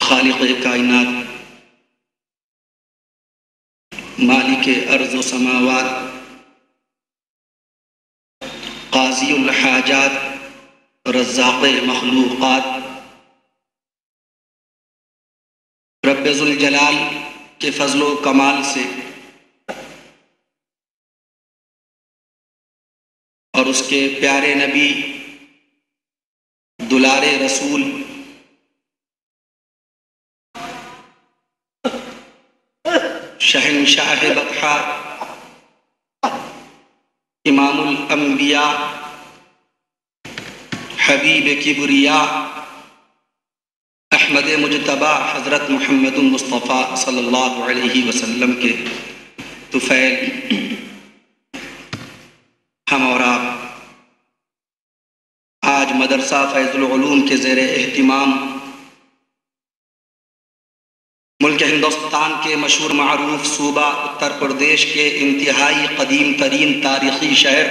खालिक कायनात मालिक अर्ज व समावात काजी हाजात रज़ाक़ मखलूक़ात रब्बुल जलाल के फजलो कमाल से उसके प्यारे नबी, दुलारे रसूल। शहनशाह बतहा इमामुल अम्बिया हबीब किबरिया, अहमद मुजतबा हज़रत मोहम्मद मुस्तफ़ा सल्लल्लाहु अलैहि वसल्लम के तुफ़ैल हम और आप आज मदरसा फैज़ुलूम के ज़ेर अहतमाम मुल्क हिंदुस्तान के मशहूर मरूफ सूबा उत्तर प्रदेश के इंतहाई कदीम तरीन तारीख़ी शहर,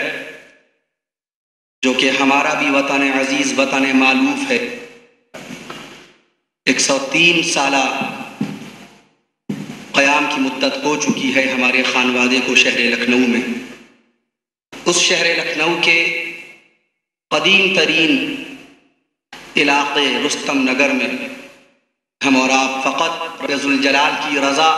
जो कि हमारा भी वतन अज़ीज़, वतन मालूफ है। एक सौ तीन साल क़याम की मुद्दत हो चुकी है हमारे खानवादे को शहर लखनऊ में। उस शहर लखनऊ के कदीम तरीन इलाक़े रुस्तम नगर में। हम और आप फ़कत रजुल जलाल की रज़ा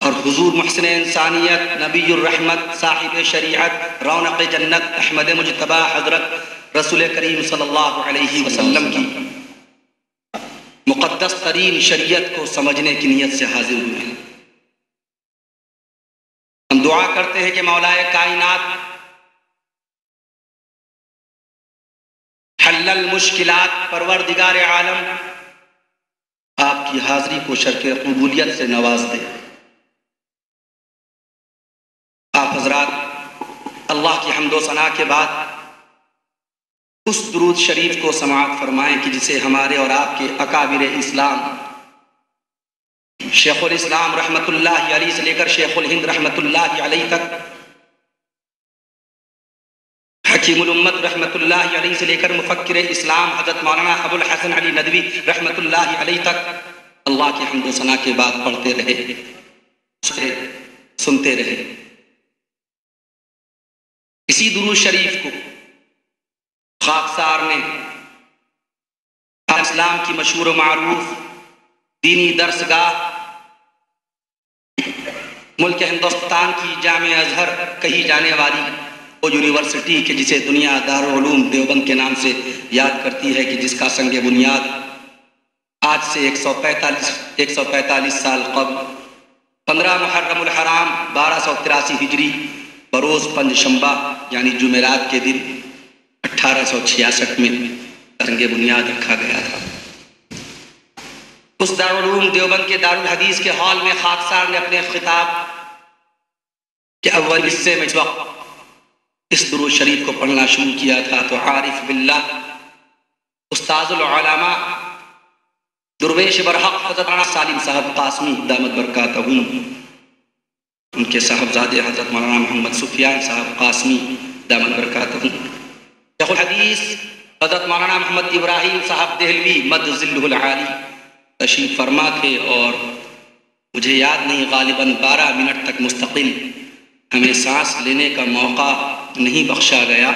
और हुजूर महसन इंसानियत नबीरहमत साहिब शरीयत रौनक जन्नत अहमद मुजतबा हज़रत रसूल करीम सल्लल्लाहु अलैहि वसल्लम की मुक़द्दस तरीन शरीयत को समझने की नीयत से हाजिर हुए हैं। हम दुआ करते हैं कि मौलाए कायनात हल्लल मुश्किलात, परवरदिगार आलम। आपकी हाजिरी को शर्क कबूलियत से नवाज़ दे। आप हजरात, अल्लाह की हमदोसना के बाद उस दरूद शरीफ को समाप्त फरमाएँ कि जिसे हमारे और आपके अकाबिर इस्लाम, शेखुल इस्लाम रहमतुल्लाह से लेकर शेखुल हिंद रहमतुल्लाह तक हकीमुलम्मत रहमतुल्लाह अलैहि से लेकर मुफक्र इस्लाम, हज़रत मौलाना अबुल हसन अली नदवी रहमतुल्लाह अलैहि तक। अल्लाह के हमद सना के बाद पढ़ते रहे सुनते रहे। इसी दुरू शरीफ को खाकसार ने इस्लाम की मशहूर मरूफ दीनी दरसगाह मुल्क हिंदुस्तान की जाम अजहर कही जाने वाली वो यूनिवर्सिटी के जिसे दुनिया दारूम देवबंद के नाम से याद करती है कि जिसका संग बुनियाद आज से 145 145 साल कब? 15 मुहर्रम बारह सौ तिरासी हिजरी, बरोज़ पंजशंबा, यानी जुमेरात के दिन, अठारह सौ छियासठ में संग बुनियाद रखा गया था। उस दारूम देवबंद के दारुल हदीस के हॉल में खाकसार ने अपने खिताब के अव्वल हिस्से में वक्त इस दुरू शरीफ को पढ़ना शुरू किया था तो आरिफ बिल्ला उस्ताजुलमा दुर्वेश बरहक हज़रत सालिम साहब कासमी, दामद बरकात उनके साहबजादे हज़रत मौलाना मोहम्मद सुफियान साहब कासमी, दामद बरकात हदीस, हज़रत मौलाना मोहम्मद इब्राहिम साहब दहलवी मद जिल्लुल आली तशीफ फरमा थे और मुझे याद नहीं गालिबा बारह मिनट तक मुस्तकिल हमें सांस लेने का मौका नहीं बख्शा गया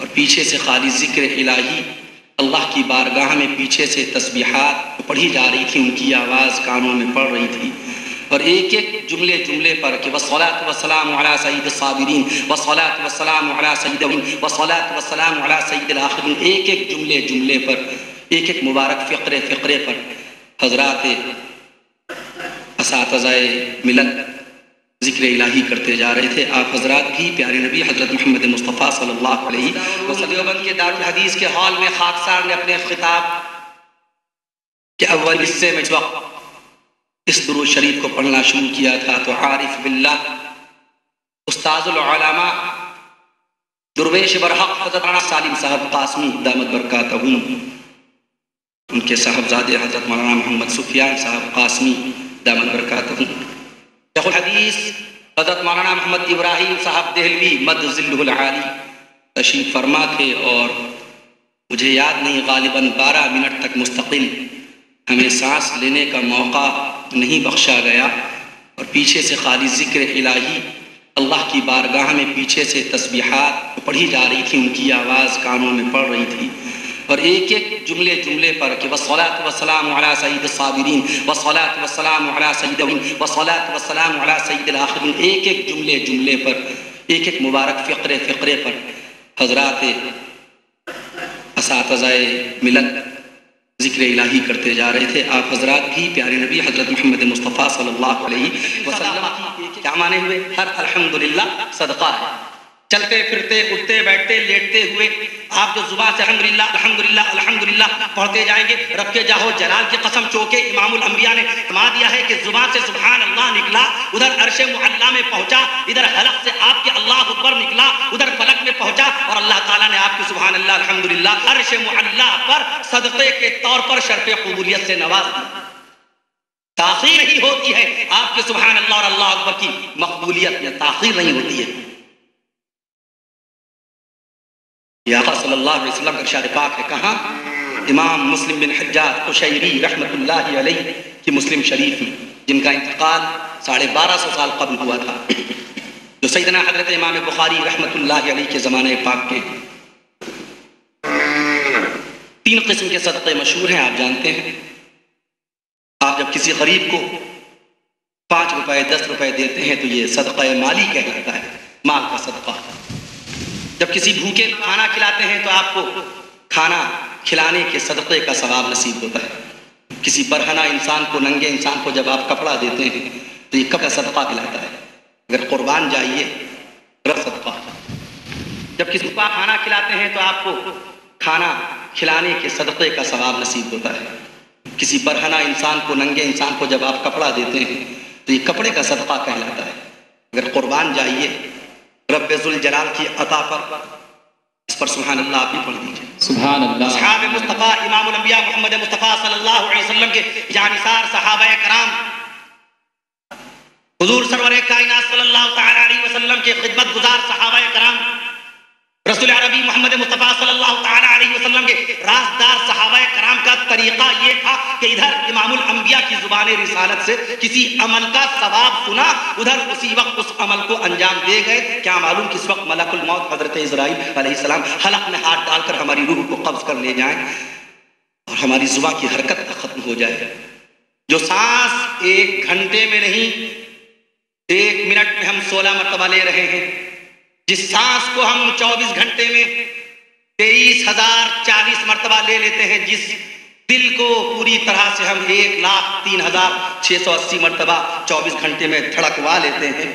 और पीछे से खाली ज़िक्र इलाही अल्लाह की बारगाह में पीछे से तस्बीहात पढ़ी जा रही थी, उनकी आवाज़ कानों में पड़ रही थी। और एक एक जुमले जुमले पर कि वसलात वसलाम अला सईद साबिरीन वसलात वसलाम अला सईद वसलात वसलाम अला सईद आखिरीन। एक एक जुमले जुमले पर एक एक मुबारक फ़िक्रे फ़िक्रे पर हजरात इस मिलत ज़िक्र इलाही करते जा रहे थे। आप हजरात भी प्यारे नबी, हज़रत मोहम्मद मुस्तफ़ा सल्लल्लाहु अलैहि वसल्लम के दारुल हदीस के हॉल में खाकसार ने अपने खिताब के अव्वल हिस्से में वक्त इस दुरू शरीफ को पढ़ना शुरू किया था तो आरिफ बिल्ला उस्ताजुलमा दुर्वेश बरहक, हज़रत सालिम साहब कासमी, दामद बरकत उनके साहबजादे हज़रत मौलाना मोहम्मद सुफियान साहब कासमी, दामद बरकत हदीस हज़रत मौलाना मोहम्मद इब्राहिम साहब दहलवी मदजिल्लाली तशीफ फरमा थे और मुझे याद नहीं गालिबा बारह मिनट तक मुस्तकिल। हमें सांस लेने का मौका नहीं बख्शा गया और पीछे से खाली ज़िक्र इलाही, अल्लाह की बारगाह में पीछे से तस्बीहात पढ़ी जा रही थी, उनकी आवाज़ कानों में पड़ रही थी। और एक एक जुमले जुमले पर कि वसलात वसलाम अला सईद साबिरीन वसलात वसलाम अला सईद वसलात वसलाम अला सईद आखिरीन। एक एक जुमले जुमले पर, एक एक मुबारक फ़िक्रे फ़िक्रे पर हजरात इस मिलत ज़िक्र इलाही करते जा रहे थे। आप हजरात भी प्यारे नबी हज़रत मोहम्मद मुस्तफ़ा सल्लल्लाहु अलैहि वसल्लम क्या माने हुए? हर अल्हम्दुलिल्लाह सदका है। चलते फिरते, उठते, बैठते, लेटते हुए आप जो जुबा से अलहमदिल्ला अलहमदिल्ला अलहमदिल्ला पढ़ते जाएँगे, रब के जाहो, जलाल की कसम चौके इमामुल अंबिया ने फरमा दिया है कि जुबा से सुबहान अल्लाह निकला, उधर अरश मुअल्ला में पहुँचा, इधर हलक से आपके अल्लाह अकबर निकला, उधर फलक में पहुँचा और अल्लाह ताला ने आपकी सुबहान अल्लाह अलहमदिल्ला अरश मुअल्ला पर सदक़े के तौर पर शर्फ कबूलियत से नवाज़ दिया ताखीर नहीं होती है आपके सुबहान अल्लाह और अल्लाह अकबर की मकबूलियत में ताखीर नहीं होती है। याका सल्लल्लाहु अलैहि वसल्लम का इरशाद पाक है, कहा, इमाम मुस्लिम बिन मुस्लिम शरीफ जिनका इंतकाल साढ़े बारह सौ साल कबल हुआ था। जो सैदना हज़रत इमाम बुखारी के ज़माने पाक के तीन किस्म के सदक़े मशहूर हैं, आप जानते हैं। आप जब किसी गरीब को पाँच रुपए, दस रुपए देते हैं तो ये सदक़ माली कहलाता है, माल का सदका। जब किसी भूखे खाना खिलाते हैं तो आपको खाना खिलाने के सदक़े का सवाब नसीब होता है। किसी बरहना इंसान को, नंगे इंसान को जब आप कपड़ा देते हैं तो ये कब सदका खिलाता है? अगर कुर्बान जाइए सदका। जब किसी को खाना खिलाते हैं तो आपको खाना खिलाने के सदक़े का सवाब नसीब होता है। किसी बरहना इंसान को, नंगे इंसान को जब आप कपड़ा देते हैं तो ये कपड़े का सदका कहलाता है। अगर कुर्बान जाइए रब्बुल जलाल की अता पर। इस पर सुभान अल्लाह आप भी पढ़ दीजिए। सुभान अल्लाह सहाब मुस्तफ़ा इमाम अंबिया मोहम्मद मुस्तफ़ा सल्लल्लाहु अलैहि वसल्लम के जानिसार सहाबा कराम। हुजूर सरवर कायनात सल्लल्लाहु अलैहि वसल्लम के खिदमत गुजार सहाबा कराम। रसूल अरबी मोहम्मद मुस्तफ़ा सल्लल्लाहु अलैहि वसल्लम के राजदार सहाबा कराम का तरीक़ा ये था कि इधर इमामुल अंबिया की ज़ुबान रिसालत से किसी अमल का सवाब सुना, उधर उसी वक्त उस अमल को अंजाम दे गए। क्या मालूम किस वक्त मलकुल मौत हज़रत इसराइल सलाम हलक में हाथ डालकर हमारी रूह को कब्ज़ कर ले जाएँ और हमारी जुबा की हरकत ख़त्म हो जाए। जो सांस एक घंटे में नहीं, एक मिनट में हम सोलह मरतबा ले रहे हैं। जिस सांस को हम 24 घंटे में तेईस हज़ार चालीस मरतबा ले लेते हैं, जिस दिल को पूरी तरह से हम एक लाख तीन हज़ार छह सौ अस्सी मरतबा चौबीस घंटे में धड़कवा लेते हैं।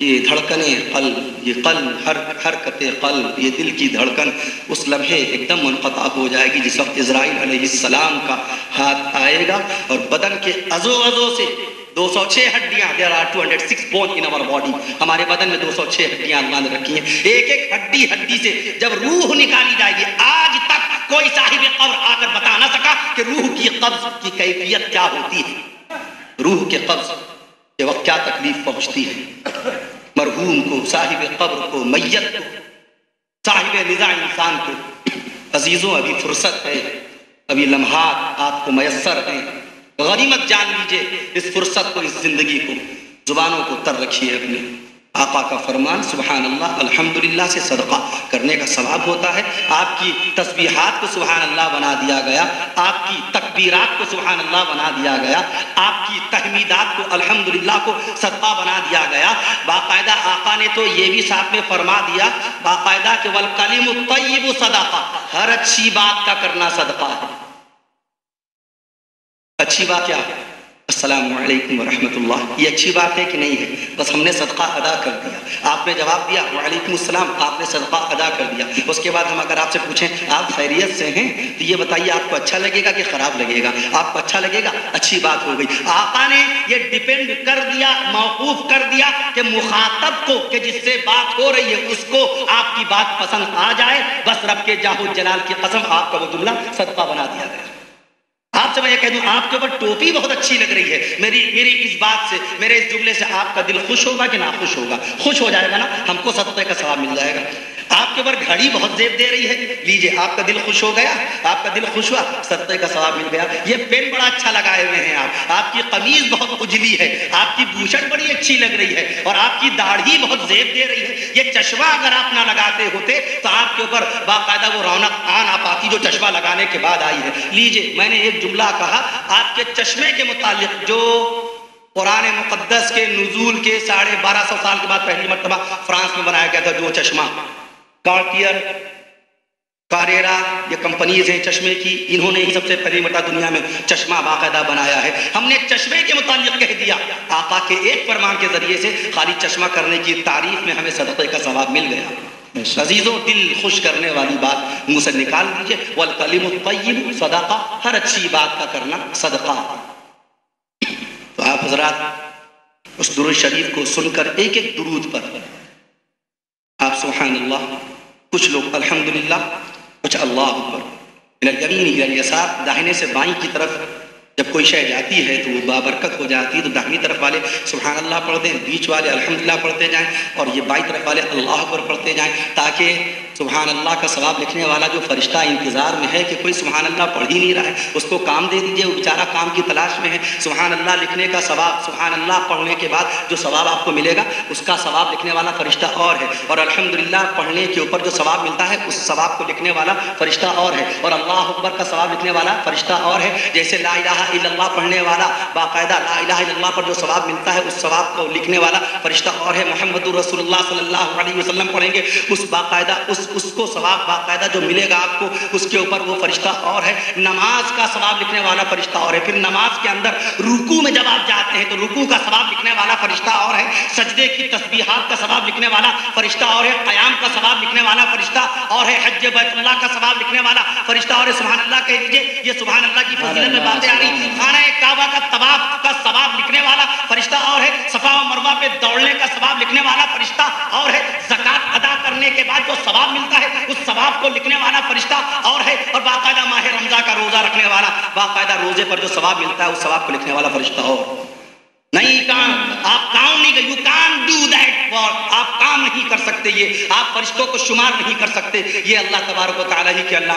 ये धड़कने कल, ये कल, हर हरकत कल, ये दिल की धड़कन, उस लम्हे एकदम मुनक़ा हो जाएगी जिस वक्त इसराइल सलाम का हाथ आएगा और बदन के अजो अजो से 206 हड्डियाँ there are 206 bone in our body हमारे बदन में 206 हड्डियाँ अल्लाह ने रखी हैं। एक एक हड्डी हड्डी से जब रूह निकाली जाएगी, आज तक कोई साहिब कब्र आकर बता ना सका कि रूह की कब्ज की कैफियत क्या होती है। रूह के कब्ज के वक्त क्या तकलीफ़ पहुँचती है। मरहूम को, साहिब कब्र को, मैयत को, साहिब निजा इंसान को। अजीज़ों, अभी फुर्सत है, अभी लम्हात आपको मैसर हैं। गनीमत जान लीजिए, इस फुर्सत को, इस ज़िंदगी को, जुबानों को तर रखिए अपनी। आपा का फरमान सुबहान अल्लाह अल्हम्दुलिल्लाह से सदका करने का सवाब होता है। आपकी तस्बीहात को सुबहान अल्लाह बना दिया गया। आपकी तकबीरात को सुबहान अल्लाह बना दिया गया। आपकी तहमीदात को, अल्हम्दुलिल्लाह को सदका बना दिया गया। बाकायदा आका ने तो ये भी साथ में फरमा दिया, बाकायदा के वल कलीम तय्यब सदका, हर अच्छी बात का करना सदका है। अच्छी बात क्या असलकम वरहमतुल्लाह। ये अच्छी बात है कि नहीं है? बस हमने सदका अदा कर दिया। आपने जवाब दिया, वालेकुम आपने सदका अदा कर दिया। उसके बाद हम अगर आपसे पूछें, आप खैरियत से हैं? तो ये बताइए, आपको अच्छा लगेगा कि ख़राब लगेगा? आपको अच्छा लगेगा? अच्छी बात हो गई। आका ने ये डिपेंड कर दिया, मौकूफ कर दिया कि मुखातब को, कि जिससे बात हो रही है, उसको आपकी बात पसंद आ जाए। बस रब के जाहू जलाल की कसम, आपका वो जुमला सदका बना दिया गया। आपसे मैं ये कह दूँ, आपके ऊपर टोपी बहुत अच्छी लग रही है। मेरी मेरी इस बात से, मेरे इस जुमले से आपका दिल खुश होगा कि ना खुश होगा? खुश हो जाएगा ना? हमको सत्य का सवाब मिल जाएगा। आपके ऊपर घड़ी बहुत जेब दे रही है। लीजिए, आपका दिल खुश हो गया, आपका दिल खुश हुआ सत्य का सवाब मिल गया। ये पेन बड़ा अच्छा लगाए हुए हैं आप। आपकी कमीज बहुत उजली है, आपकी भूषण बड़ी अच्छी लग रही है और आपकी दाढ़ी बहुत जेब दे रही है। ये चश्मा अगर आप ना लगाते होते तो आपके ऊपर बाकायदा वो रौनक आ ना पाती जो चश्मा लगाने के बाद आई है। लीजिए, मैंने एक जुमला कहा, आपके चश्मे के मुतालिक जो कुरान मुकद्दस के नजूल के साढ़े बारह सौ साल के बाद पहली मरतबा फ्रांस में बनाया गया था, जो चश्मा। कार्टियर कारेरा ये कंपनीज़ हैं चश्मे की इन्होंने ही सबसे पहली मरता दुनिया में चश्मा बाकायदा बनाया है। हमने चश्मे के मुतालिक कह दिया। आका के एक फरमान के ज़रिए से खाली चश्मा करने की तारीफ़ में हमें सदक़े का सवाब मिल गया। अजीज़ों दिल खुश करने वाली बात मुँह से निकाल दीजिए। वल कलीम सदाका हर अच्छी बात का करना सदका। तो आप हजरात उस दुरूद शरीफ को सुनकर एक एक दुरूद पर आप सुबहान अल्लाह कुछ लोग, अल्हम्दुलिल्लाह, कुछ अल्लाह अकबर। यमीन यसार, दाहिने से बाई की तरफ़ जब कोई शय जाती है तो वो बाबरकत हो जाती है तो दाहिनी तरफ़ वाले सुबहान अल्लाह पढ़ते हैं। बीच वाले, अल्हम्दुलिल्लाह, पढ़ते जाएँ। और ये बाई तरफ़ वाले, अल्लाह अकबर, पढ़ते जाएँ। ताकि सुबहान अल्लाह का सवाब लिखने वाला जो फरिश्ता इंतज़ार में है कि कोई सुबहान अल्लाह पढ़ ही नहीं रहा है, उसको काम दे दीजिए, वो बेचारा काम की तलाश में है। सुबहान अल्लाह लिखने का सवाब सुबहान अल्लाह पढ़ने के बाद जो सवाब आपको मिलेगा, उसका सवाब लिखने वाला फरिश्ता और है। और अलहमदिल्ला पढ़ने के ऊपर जो सवाब मिलता है, उस सवाब को लिखने वाला फरिश्ता और है। और अल्लाह अकबर का सवाब लिखने वाला फरिश्ता और है। जैसे ला इलाहा पढ़ने वाला बाकायदा ला इलाहा पर जो सवाब मिलता है, उस सवाब को लिखने वाला फरिश्ता और है। मोहम्मद रसूलुल्लाह सल्लल्लाहु अलैहि वसल्लम पढ़ेंगे, उस बाकायदा उस उसको सवाब बाकायदा जो मिलेगा आपको, उसके ऊपर वो फरिश्ता और है। नमाज़ का सवाब लिखने वाला फरिश्ता और है। फिर नमाज़ के अंदर रुकू में जब आप जाते हैं तो रुकू का सवाब लिखने वाला फरिश्ता और है। सजदे की तस्बीहात का सवाब लिखने वाला फरिश्ता और है। कयाम का सवाब लिखने वाला फरिश्ता और है। हज बैतुल्लाह का सवाब लिखने वाला फरिश्ता और है। सुबहान अल्लाह कह दीजिए, ये सुबहान अल्लाह की फजीलत में बातें आ रही खाना काबा का तवाफ का सवाब लिखने वाला फरिश्ता और है। सफ़ा मरवा पे दौड़ने का सवाब लिखने वाला फरिश्ता और है। जक़ात अदा करने के बाद जो सवाब मिलता है, उस सवाब को लिखने वाला फरिश्ता और है, और बाकायदा माह रमजा का रोजा रखने वाला। बाकायदा रोज़े पर जो सवाब मिलता है, उस सवाब को लिखने वाला फरिश्ता और। नहीं काम। आप काम नहीं you can do that for आप काम नहीं कर सकते ये। आप फरिश्तों को शुमार नहीं कर सकते। ये अल्लाह तबारक ही के अल्लाह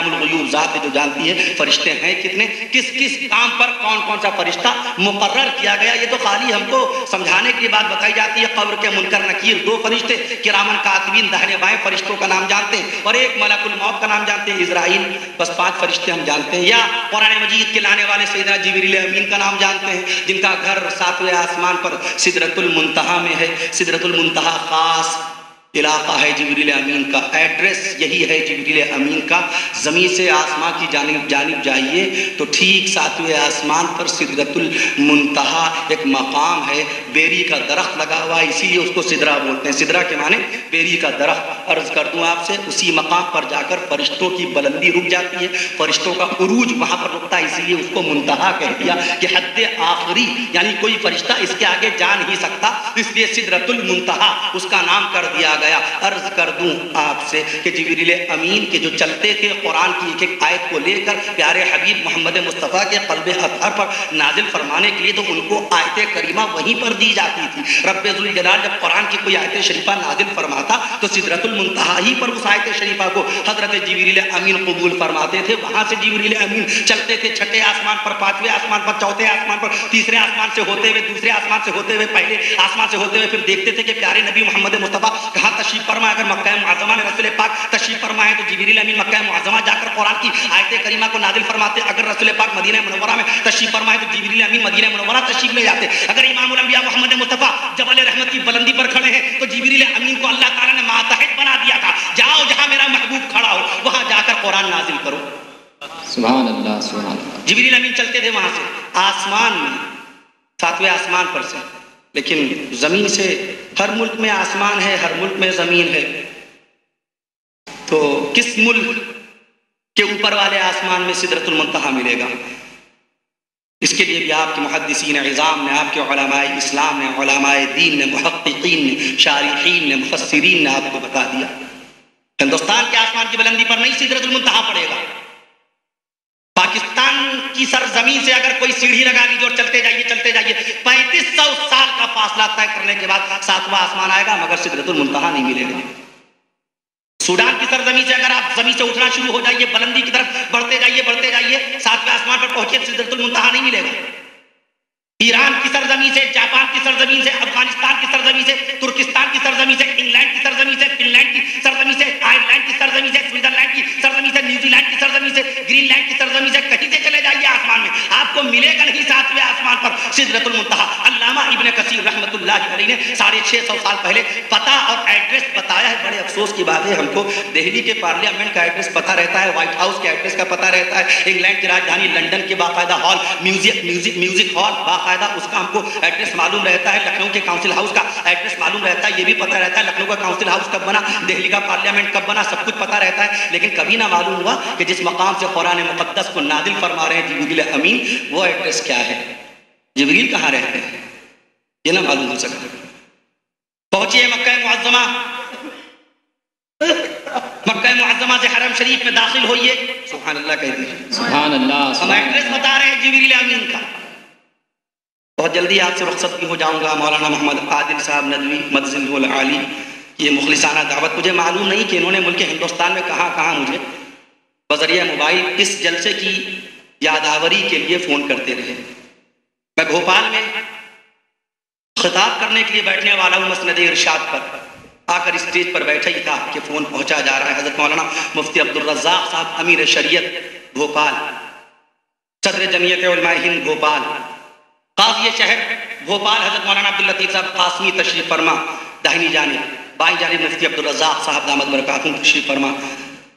ज़ात जो जानती है। फरिश्ते हैं कितने? किस किस काम पर कौन कौन सा फरिश्ता मुकर्र किया गया? ये तो खाली हमको समझाने की बात बताई जाती है। कब्र के मुनकर नकीर, दो फरिश्ते, किरामन कातवीन दाहने बाएँ फरिश्तों का नाम जानते हैं और एक मलकुल मौत का नाम जानते हैं इसराइल बस पाँच फरिश्ते हम जानते हैं। या कुरान मजीद के लाने वाले सैदना जिबरील अमीन का नाम जानते हैं, जिनका घर सातवें आसमान पर सिदरतुल मुंतहा में है। सिदरतुल मुंतहा खास इलाका है जबरील अमीन का। एड्रेस यही है जबरील अमीन का। ज़मीन से आसमां की जानब जानब जाइए। तो ठीक सातवें आसमान पर सिदरतुल मुंतहा एक मकाम है। बेरी का दरख्त लगा हुआ है, इसीलिए उसको सिदरा बोलते हैं। सिदरा के माने बेरी का दरख्त। अर्ज़ कर दूँ आपसे, उसी मकाम पर जाकर फरिश्तों की बुलंदी रुक जाती है। फरिश्तों का उरूज वहाँ पर रुकता है, इसीलिए उसको मुंतहा कह दिया कि हद आखिरी, यानी कोई फरिश्ता इसके आगे जा नहीं सकता। इसलिए सिदरतुल मुंतहा उसका नाम कर दिया गया। अर्ज़ कर दूँ आपसे कि जबरील अमीन के जो चलते थे कुरान की एक एक आयत को लेकर प्यारे हबीब मोहम्मद मुस्तफ़ा के कल्ब अतहर पर नाजिल फरमाने के लिए तो उनको आयत करीमा वहीं पर दी जाती थी। रब जलाल जब कुरान की कोई आयत शरीफा नाजिल फरमाता तो सिदरतुल मुंतहा ही पर उस आयत शरीफा को हज़रत जबरील अमीन कबूल फरमाते थे। वहाँ से जबरील अमीन चलते थे छठे आसमान पर, पाँचवें आसमान पर, चौथे आसमान पर, तीसरे आसमान से होते हुए, दूसरे आसमान से होते हुए, पहले आसमान से होते हुए फिर देखते थे कि प्यारे नबी मोहम्मद मुस्तफ़ा कहाँ फरमा अगर मक्का मुआजमा में रसूल पाक तशरीफ़ फरमाए तो जबरील अमीन मक्का मुआजमा जाकर कुरान की आयत करीमा को नादिल फरमाते अगर रसूल पाक मदीना मुनवरा में तशरीफ़ फरमाए तो जबरील अमीन मदीना मुनवरा तशरीफ़ ले जाते। अगर इमाम अम्बिया मोहम्मद मुस्तफ़ा जबल रहमत की बुलंदी पर खड़े हैं तो जबरील अमीन को अल्लाह ताला ने मातहत बना दिया था। जाओ जहाँ मेरा महबूब खड़ा हो वहाँ जाकर कुरान नाजिल करो। सुभान अल्लाह सुभान अल्लाह जिबरील अमीन चलते थे वहाँ से। आसमान में सातवें आसमान पर से। लेकिन ज़मीन से हर मुल्क में आसमान है, हर मुल्क में ज़मीन है। तो किस मुल्क के ऊपर वाले आसमान में सिदरतुल मुंतहा मिलेगा? इसके लिए भी आपके मुहदसिन निज़ाम ने, आपके इस्लाम ने दीन ने महक्कीन ने शारिकीन ने मुफसरीन ने आपको बता दिया। हिंदुस्तान के आसमान की बुलंदी पर नहीं सिदरतुल मुंतहा पड़ेगा। पाकिस्तान की सरजमीन से अगर कोई सीढ़ी लगा लीजिए और चलते जाइए चलते जाइए। पैंतीस सौ साल का फासला तय करने के बाद सातवां आसमान आएगा, मगर सिदरतुल मुंतहा नहीं मिलेगा। सूडान की सरजमी से अगर आप ज़मीन से उठना शुरू हो जाइए, बुलंदी की तरफ़ बढ़ते जाइए बढ़ते जाइए, सातवें आसमान पर पहुँचे सिदरतुल मुंतहा नहीं मिलेगा। ईरान की सरजमी से जापान की सरजमी से अफ़गानिस्तान की सरजमी से तुर्किस्तान की सरजमी से इंग्लैंड की सरजमी से फिनलैंड की सरजमी से आयरलैंड की सरजमी से स्विट्जरलैंड की सरजमी से न्यूजीलैंड की सरजमी से ग्रीनलैंड की सरजमी से कहीं से चले जाइए आसमान में आपको मिलेगा नहीं सातवें आसमान पर सिदरतुल मुंतहा अल्लामा इब्ने कसीर रहमतुल्लाह अलैहि ने साढ़े छह सौ साल पहले पता और एड्रेस बताया है बड़े अफसोस की बात है हमको दिल्ली के पार्लियामेंट का एड्रेस पता रहता है व्हाइट हाउस के एड्रेस का पता रहता है इंग्लैंड की राजधानी लंदन के बाकायदा hall music music music hall बाकायदा उसका हमको एड्रेस मालूम रहता है लखनऊ के काउंसिल हाउस का एड्रेस मालूम रहता है ये भी पता रहता है लखनऊ का काउंसिल हाउस कब बना दिल्ली का पार्लियामेंट कब बना सब कुछ पता रहता है लेकिन कभी ना मालूम हुआ कि जिस मकाम से कुरान मुकद्दस को नादिल फरमा रहे हैं जबरील अमीन वो एड्रेस क्या है? जबरील कहाँ रहते हैं? ये ना मालूम हो सका। पहुंचिए मक्का मुआजमा मक्का मुआजमा से हरम शरीफ में दाखिल होइए। सुबहान अल्लाह कह दीजिए। सुभान अल्लाह हम एड्रेस बता रहे हैं जबरील अमीन का। बहुत जल्दी आपसे रुख्सत भी हो जाऊँगा, मौलाना मोहम्मद आदिल साहब नदवी मदजिल आली। ये मुखलिसाना दावत मुझे मालूम नहीं कि इन्होंने मुल्क हिंदुस्तान में कहाँ कहाँ मुझे बजरिया मोबाइल इस जलसे की यादावरी के लिए फ़ोन करते रहे। मैं भोपाल में खिताब करने के लिए बैठने वाला हूँ मसनद इरशाद पर। आकर स्टेज पर बैठा ही था कि फ़ोन पहुँचा जा रहा है। हज़रत मौलाना मुफ्ती अब्दुल रज़ाक साहब अमीर शरीयत, भोपाल। सदर जमीयत हिंद भोपाल। काजी शहर, भोपाल, हज़रत मौलाना अब्दुल लतीफ साहब कासमी तशरीफ़ फरमा। दाहिनी जाने बाई जाने मुफ्ती अब्दुल रज़ाक साहब, दामद बरकातुम तशरीफ़ फरमा।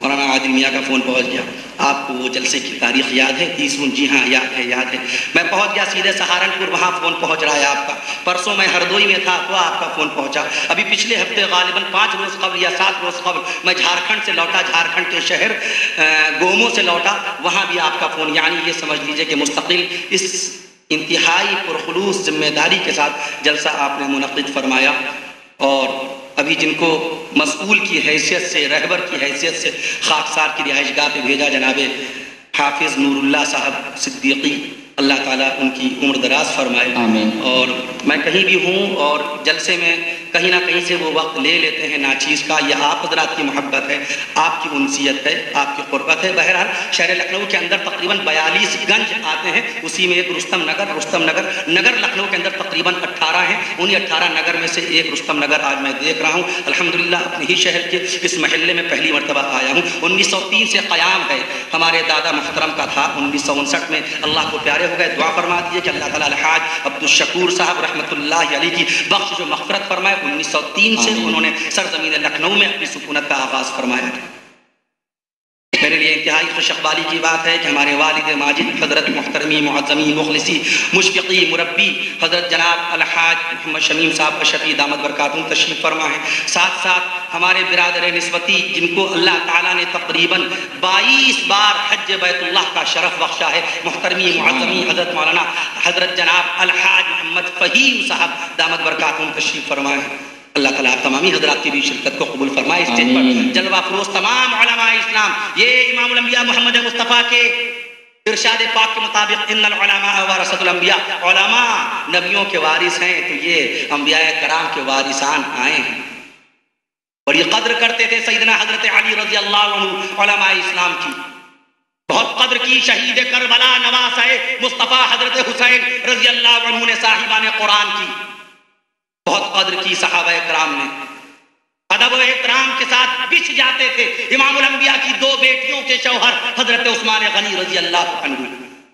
मौलाना आदिल मियाँ का फ़ोन पहुँच गया। आपको वो जलसे की तारीख याद है? तीस जी हाँ याद है याद है। मैं पहुँच गया सीधे सहारनपुर, वहाँ फ़ोन पहुँच रहा है आपका। परसों मैं हरदोई में था तो आपका फ़ोन पहुँचा। अभी पिछले हफ़्ते गालिबन पाँच रोज़ कबल या सात रोज़ कबल, मैं झारखंड से लौटा, झारखंड के शहर गोमो से लौटा, वहाँ भी आपका फ़ोन, यानी ये समझ लीजिए कि मुस्तकिल इस इंतहाई पुरखलूस ज़िम्मेदारी के साथ जलसा आपने मुनद फरमाया। और अभी जिनको मसूल की हैसियत से रहबर की हैसियत से खाकसार की रिहाइशगाह पे भेजा जनाब हाफिज़ नूरुल्ला साहब सिद्दीकी अल्लाह ताला उनकी उम्र दराज फरमाए और मैं कहीं भी हूँ और जलसे में कहीं ना कहीं से वो वक्त ले लेते हैं नाचीज़ का। यह आप हजरात की मोहब्बत है, आपकी उनसीयत है, आपकी क़ुरबत है। बहरहाल, शहर लखनऊ के अंदर तकरीबन बयालीस गंज आते हैं। उसी में एक रुस्तम नगर रुस्तम नगर नगर लखनऊ के अंदर तकरीबन अट्ठारह हैं। उन्हीं अट्ठारह नगर में से एक रुस्तम नगर आज मैं देख रहा हूँ। अल्हम्दुलिल्लाह, अपने ही शहर के इस महल्ले में पहली मरतबा आया हूँ। उन्नीस सौ तीन से क़याम है। हमारे दादा मोहतरम का था। उन्नीस सौ उनसठ में अल्लाह को प्यारे हो गए, दुआ फरमा दिए कि अल्लाह ताला अलहाज अब्दुल शकूर साहब रहमतुल्लाह अलैह की बख्श जो मफरत फरमाए उन्नीस सौ तीन से उन्होंने सरजमीन लखनऊ में अपनी सुकूनत का आगाज़ फरमाया। मेरे लिए इंतहाई खुश अकबाली की बात है कि हमारे वालिद माजिद, हज़रत मोहतरमी मुआज़मी मुखलसी मुशफ़ी मुरबी हज़रत जनाब अलहाज मोहम्मद शमीम साहब अशफ़ी दामद बरकातुम तशरीफ़ फरमा है। साथ साथ हमारे बिरदर नस्बती, जिनको अल्लाह ताला ने तकरीबन बाईस बार हज बैतुल्लाह का शरफ बख्शा है, मोहतरमी मुआज़मी हज़रत मौलाना, हज़रत जनाब अलहाज मोहम्मद फ़हीम साहब दामद बरकातुम तशरीफ़ फरमा है। अल्लाह ताला आप तमामी हजरात की भी शिरकत को कबूल फरमाए। स्टेज पर जलवा फरोज तमाम इस्लाम ये इमाम मोहम्मद मुस्तफ़ा के इरशाद पाक के मुताबिक नबियों के वारिस हैं। तो ये अंबिया कराम के वारिसान आए हैं। बड़ी कद्र करते थे सईदना हज़रत अली रज़ी अल्लाह इस्लाम की। बहुत कद्र की शहीद करबला नवास है मुस्तफ़ा हज़रत हुसैन रज़ी अल्लाह ने साहिबान कुरान की। बहुत कद्र की साहब कराम ने। अदब एहतराम के साथ बिछ जाते थे। इमाम की दो बेटियों के शौहर हज़रत उस्मान गनी रज़ी अल्लाह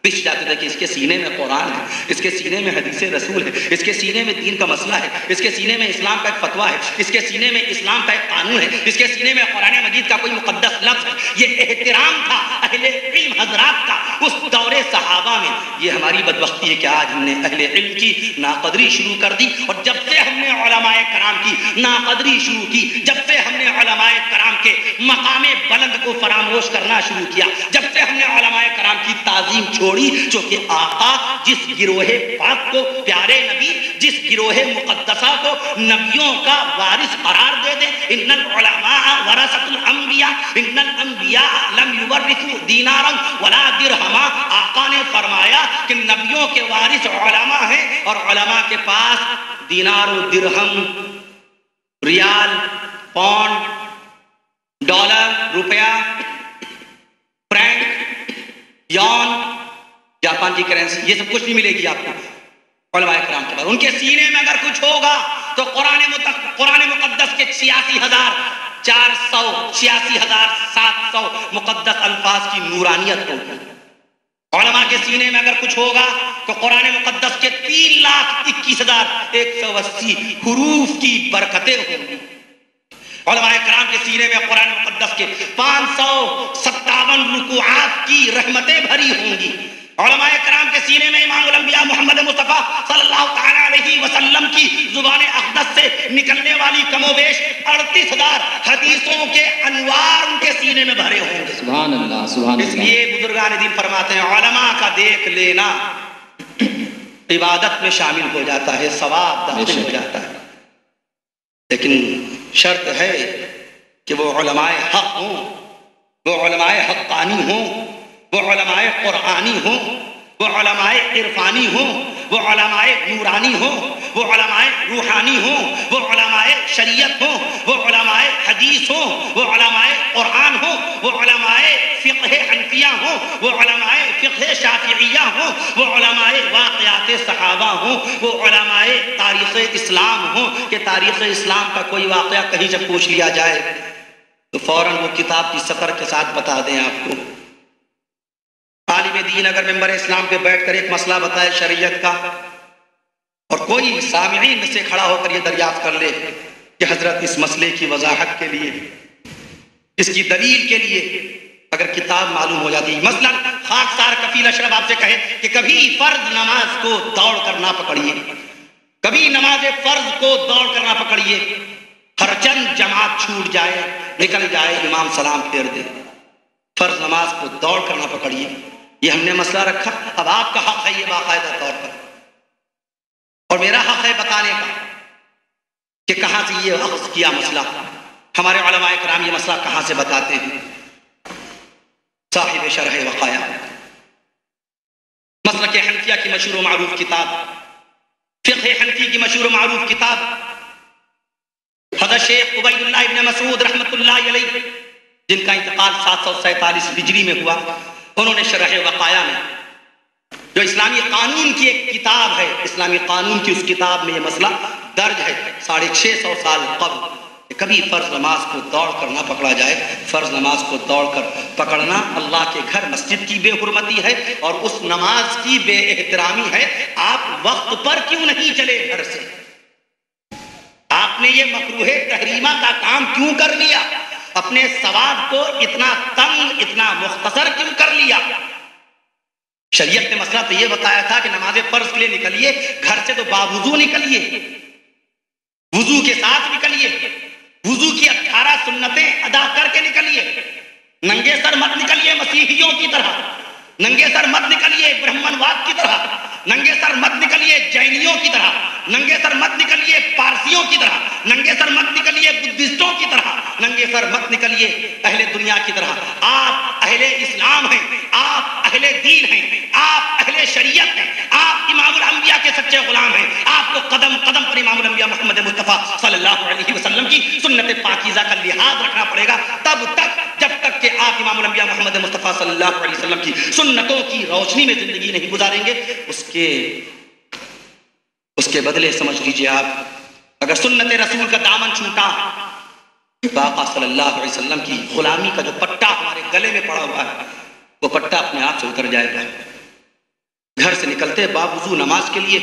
पिछ जाते थे कि इसके सीने में कुरान है, इसके सीने में हदीस रसूल है, इसके सीने में दीन का मसला है, इसके सीने में इस्लाम का एक फतवा है, इसके सीने में इस्लाम का एक कानून है, इसके सीने में कुरान मजीद का कोई मुकद्दस लफ्ज है। ये एहतराम था, अहले इल्म हजरात का उस दौरे सहाबा में। ये हमारी बदबख्ती है कि आज हमने अहले इल्म की नाकदरी शुरू कर दी और जब से हमने कराम की नाकदरी शुरू की, जब से हमने कराम के मकाम बुलंद को फरामोश करना शुरू किया, जब से हमने कराम की ताजीम छोड़ छोड़ी जो कि आका, जिस गिरोहे पाक को, प्यारे नबी, जिस गिरोहे मुकद्दसा को, नबियों का वारिस करार दे दे। इन्नल उलमा वरसतुल अंबिया, इन्नल अंबिया लम युवरिसु दीनारन वला दिरहमा। आका ने फरमाया कि नबियों के वारिस उलमा हैं और उलमा के पास दीनार दिरहम, रियाल, पौंड, डॉलर, रुपया, फ्रैंक, यौन जापान की करेंसी, ये सब कुछ नहीं मिलेगी आपको कराम के बाद उनके सीने में अगर कुछ होगा तो कुरान कुरान मुकद्दस के छियासी हज़ार चार सौ, छियासी हज़ार सात सौ मुकद्दस अल्फाज की नूरानियत होगी। ओलमा के सीने में अगर कुछ होगा तो कुरान मुकद्दस के तीन लाख इक्कीस हज़ार एक सौ अस्सी हरूफ की बरकतें होंगी। कराम के सीने में कुरान मुकद्दस के पाँच सौ सत्तावन रुकुआत की रहमतें भरी होंगी। कराम के सीने में इमाम मोहम्मद मुस्तफ़ा सल्लल्लाहु अलैहि वसल्लम की ज़ुबान अकदस से निकलने वाली अड़तीस हज़ार हदीसों के अनवार उनके सीने में भरे होंगे। सुभान अल्लाह सुभान इसलिए बुजुर्गान दिन फरमाते हैं ओलमा का देख लेना इबादत में शामिल हो जाता है सवाब दाखिल हो जाता है। लेकिन शर्त है कि वो हक हों वो हक्कानी हों वो कुरानी हो वो इरफानी हो वो नूरानी हो वो रूहानी हो वो शरीयत हो वो हदीस हो वो कुरान हो वो फ़िक़्ह हो वो फ़िक़्ह शाफिया हो वो वाक़यात सहाबा हो वो तारीख़ इस्लाम हो कि तारीख़ इस्लाम का कोई वाक़ कहीं जब पूछ लिया जाए तो फ़ौर वो किताब की सफ़र के साथ बता दें आपको आलिम दीन अगर मेंबर इस्लाम पे बैठ कर एक मसला बताए शरीयत का, और कोई सामीन से खड़ा होकर ये दरियाफ्त कर ले कि हज़रत इस मसले की वजाहत के लिए, इसकी दलील के लिए अगर किताब मालूम हो जाती। मसलन, खाकसार कफील अशरफ आपसे कहे कि कभी फ़र्ज़ नमाज़ को दौड़ कर ना पकड़िए। कभी नमाज़ फ़र्ज़ को दौड़ कर ना पकड़िए। हर चंद जमात छूट जाए, निकल जाए, इमाम सलाम फेर दे। फ़र्ज़ नमाज़ को दौड़ कर ना पकड़िए। ये हमने मसला रखा, अब आपका हक है ये बाकायदा तौर पर। और मेरा हक है बताने का कि कहाँ से ये अख्स किया मसला। हमारे कराम ये मसला कहाँ से बताते हैं? साहिब शरह वक़ाया। मसल के हनफिया की मशहूर मरूफ किताब फ़िक़ हनफी की मशहूर मरूफ किताब, हज़रत शेख उबैदुल्लाह इब्न मसूद अलैह, जिनका इंतकाल सात सौ सैतालीस हिजरी में हुआ। उन्होंने शरह वक़ाया में, जो इस्लामी कानून की एक किताब है, इस्लामी कानून की उस किताब में ये मसला दर्ज है, साढ़े छः सौ साल कब कभी फ़र्ज़ नमाज़ को दौड़ कर ना पकड़ा जाए, फ़र्ज़ नमाज़ को दौड़ कर पकड़ना अल्लाह के घर मस्जिद की बेहरमती है और उस नमाज़ की बेहतरामी है, आप वक्त पर क्यों नहीं चले घर से? आपने ये मकरूह तहरीमा का काम क्यों कर लिया? अपने सवाब को इतना तंग, इतना मुख्तसर क्यों कर लिया? शरीयत ने मसला तो यह बताया था कि नमाज़ फ़र्ज़ के लिए निकलिए, घर से तो बावजू निकलिए, वज़ू के साथ निकलिए, वज़ू की अठारह सुन्नतें अदा करके निकलिए। नंगे सर मत निकलिए मसीहियों की तरह, नंगे सर मत निकलिए ब्राह्मणवाद की तरह, नंगे सर मत निकलिए जैनियों की तरह। नंगे सर मत निकलिए पारसियों की तरह नंगे सर मत निकलिए बुद्धिस्टों की तरह नंगे सर मत निकलिए अहले दुनिया की तरह। आप अहले इस्लाम हैं, आप अहले दीन हैं, आप अहले शरीयत हैं, आप इमामुल अंबिया के सच्चे गुलाम हैं। आपको कदम कदम पर इमामुल अंबिया मोहम्मद मुस्तफ़ा सल्लल्लाहु अलैहि वसल्लम की सुन्नत पाकीज़ा का लिहाज रखना पड़ेगा। तब तक, जब तक कि आप इमामुल अंबिया मोहम्मद मुस्तफ़ा सल्लल्लाहु अलैहि वसल्लम की सुन्नतों की रोशनी में ज़िंदगी नहीं गुजारेंगे, उसके उसके बदले समझ लीजिए आप, अगर सुन्नत रसूल का दामन छूटा, बाका सल्लल्लाहु अलैहि वसल्लम की गुलामी का जो पट्टा हमारे गले में पड़ा हुआ है, वो पट्टा अपने आप से उतर जाएगा। घर से निकलते बावजू नमाज़ के लिए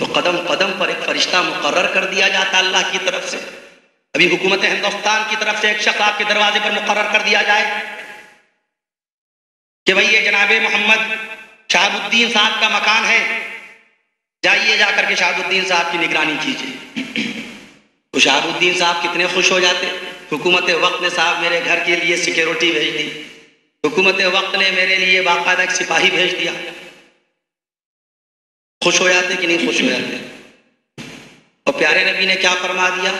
तो कदम कदम पर एक फरिश्ता मुकर्र कर दिया जाता अल्लाह की तरफ़ से। अभी हुकूमत हिंदुस्तान की तरफ़ से एक शख्स आपके दरवाजे पर मुकर्र कर दिया जाए, कि भाई ये जनाब मोहम्मद शहाबुद्दीन साहब का मकान है जाइए जाकर के शहाबुद्दीन साहब की निगरानी कीजिए। तो शहाबुद्दीन साहब कितने खुश हो जाते। हुकूमत वक्त ने साहब मेरे घर के लिए सिक्योरिटी भेज दी। हुकूमत वक्त ने मेरे लिए बाकायदा सिपाही भेज दिया। खुश हो जाते कि नहीं खुश हो जाते। और प्यारे नबी ने क्या फरमा दिया?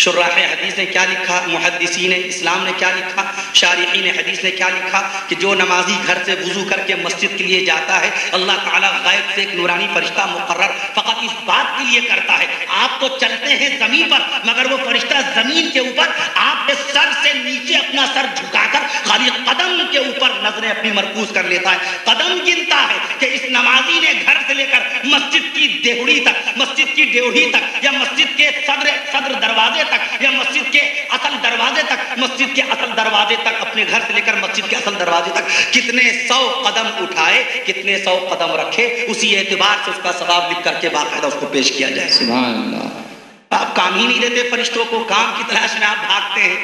शुर्राह हदीस ने क्या लिखा? मुहदसी ने इस्लाम ने क्या लिखा? शारिकी ने हदीस ने क्या लिखा? कि जो नमाजी घर से वज़ू करके मस्जिद के लिए जाता है, अल्लाह ताला गायब से एक नूरानी फरिश्ता मुकर्र फ़कत इस बात के लिए करता है, आप तो चलते हैं ज़मीन पर, मगर वो फरिश्ता ज़मीन के ऊपर आपके सर से नीचे अपना सर झुकाकर खाली कदम के ऊपर नज़रें अपनी मरकूज कर लेता है। कदम गिनता है कि इस नमाजी ने घर से लेकर मस्जिद की देहड़ी तक, मस्जिद की देहड़ी तक या मस्जिद के सदर सदर दरवाजे तक या मस्जिद के असल दरवाजे तक मस्जिद के असल दरवाजे तक अपने घर से लेकर मस्जिद के असल दरवाजे तक कितने सौ कदम उठाए कितने सौ कदम रखे उसी एतबार से उसका सवाब लिख करके बाकायदा उसको पेश किया जाए। आप काम ही नहीं देते फरिश्तों को काम की तलाश में आप भागते हैं।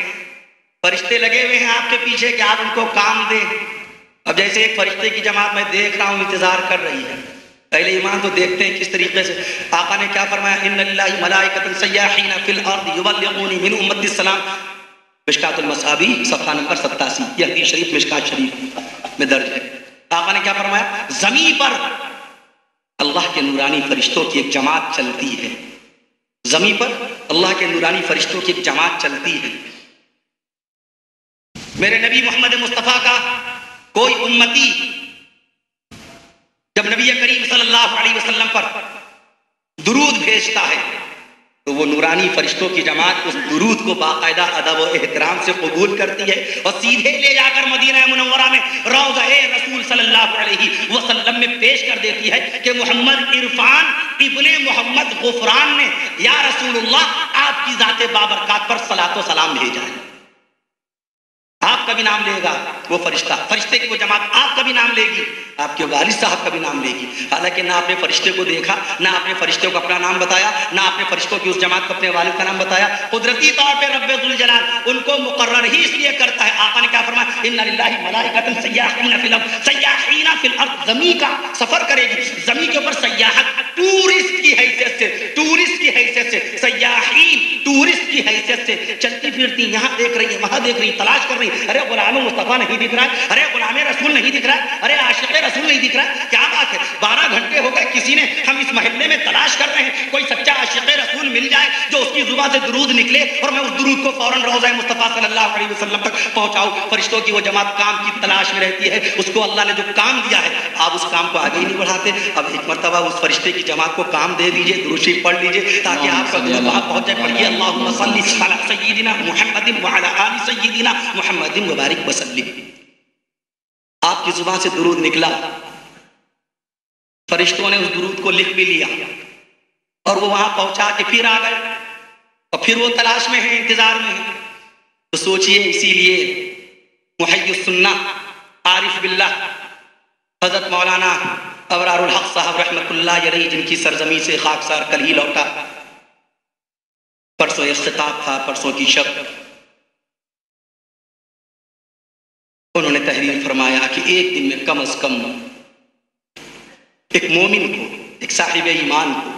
फरिश्ते लगे हुए हैं आपके पीछे कि आप उनको काम दें। अब जैसे एक फरिश्ते की जमात मैं देख रहा हूँ इंतज़ार कर रही है। पहले ईमान तो देखते हैं किस तरीके से। आका ने क्या फरमाया? सफ़ा नंबर 87 यह हदीस शरीफ शरीफ में दर्ज है। आका ने क्या फरमाया? जमी पर अल्लाह के नूरानी फरिश्तों की एक जमात चलती है। जमी पर अल्लाह के नूरानी फरिश्तों की एक जमात चलती है। मेरे नबी मोहम्मद मुस्तफ़ा का कोई उम्मती जब नबी करीम सल्लल्लाहु अलैहि वसल्लम पर दुरूद भेजता है तो वो नूरानी फरिश्तों की जमात उस दुरूद को बाकायदा अदब और एहतराम से कबूल करती है और सीधे ले जाकर मदीना मुनव्वरा में रौज़ा रसूल सल्लल्लाहु अलैहि वसल्लम में पेश कर देती है कि मोहम्मद इरफान इब्ने मोहम्मद गुफरान ने, या रसूलुल्लाह, आपकी ज़ात बाबरकात पर सलातो सलाम भेजा है। आपका भी नाम लेगा, वो फरिश्ता। फरिश्ते की वो जमात आपका भी नाम लेगी, आपके वालिद साहब का भी नाम लेगी। हालाँकि ना आपने फरिश्ते को देखा, ना आपने फरिश्ते को अपना नाम बताया, ना आपने फरिश्तों की उस जमात को अपने वालिद का नाम बताया। कुदरती तौर पर रब्बुल जलाल उनको मुकर्रर ही इसलिए करता है। आपा ने क्या फरमाया? इन्ना लिल्लाहि मलाइकतन सय्याहीन फिल अर्द सय्याहीन फिल अर्द जमी का सफ़र करेगी। जमी के ऊपर सयाहत टूरिस्ट की हैसियत से, टूरिस्ट की हैसियत से सयाहीन टूरिस्ट की हैसियत से चलती फिरती यहाँ देख रही है, वहाँ देख रही तलाश कर रही अरे गुलाम मुस्तफ़ा नहीं दिख रहा अरे गुलाम रसूल नहीं दिख रहा अरे आशिक रसूल नहीं दिख रहा क्या बात है? बारह घंटे हो गए किसी ने हम इस महल्ले में तलाश कर रहे हैं कोई सच्चा आशिक रसूल मिल जाए जो उसकी जुबा से दुरूद निकले और मैं उस दुरूद को फ़ौरन रोज़ा मुस्तफ़ा सल्लल्लाहु अलैहि वसल्लम तक पहुंचाऊं। फरिश्तों की वो जमात काम की तलाश में रहती है उसको अल्लाह ने जो काम दिया है आप उस काम को आगे ही नहीं बढ़ाते। अब एक मरतबा उस फरिश्ते की जमात को काम दे दीजिए दुरुशी पढ़ लीजिए ताकि आपका वहाँ पहुँच पढ़िए अल्लाहुम्मा सल्ली सय्यिदिना व अला सय्यिदिना मुबारक वसल्लिम आपकी ज़ुबान से दुरूद निकला। फरिश्तों ने उस दुरूद को लिख भी लिया। और वो वहाँ पहुँचा के फिर आ गए। और फिर वो तलाश में है, इंतज़ार में है। तो सोचिए, इसीलिए मुहैयुसन्ना आरिफ बिल्ला, हज़रत मौलाना अबरारुल हक साहब रहमतुल्लाह जिनकी सरजमी से खाकसार कल ही लौटा। परसों एक खिताब था, परसों की शब। उन्होंने तहरीर फरमाया कि एक दिन में कम अज कम एक मोमिन को, एक साहिब ईमान को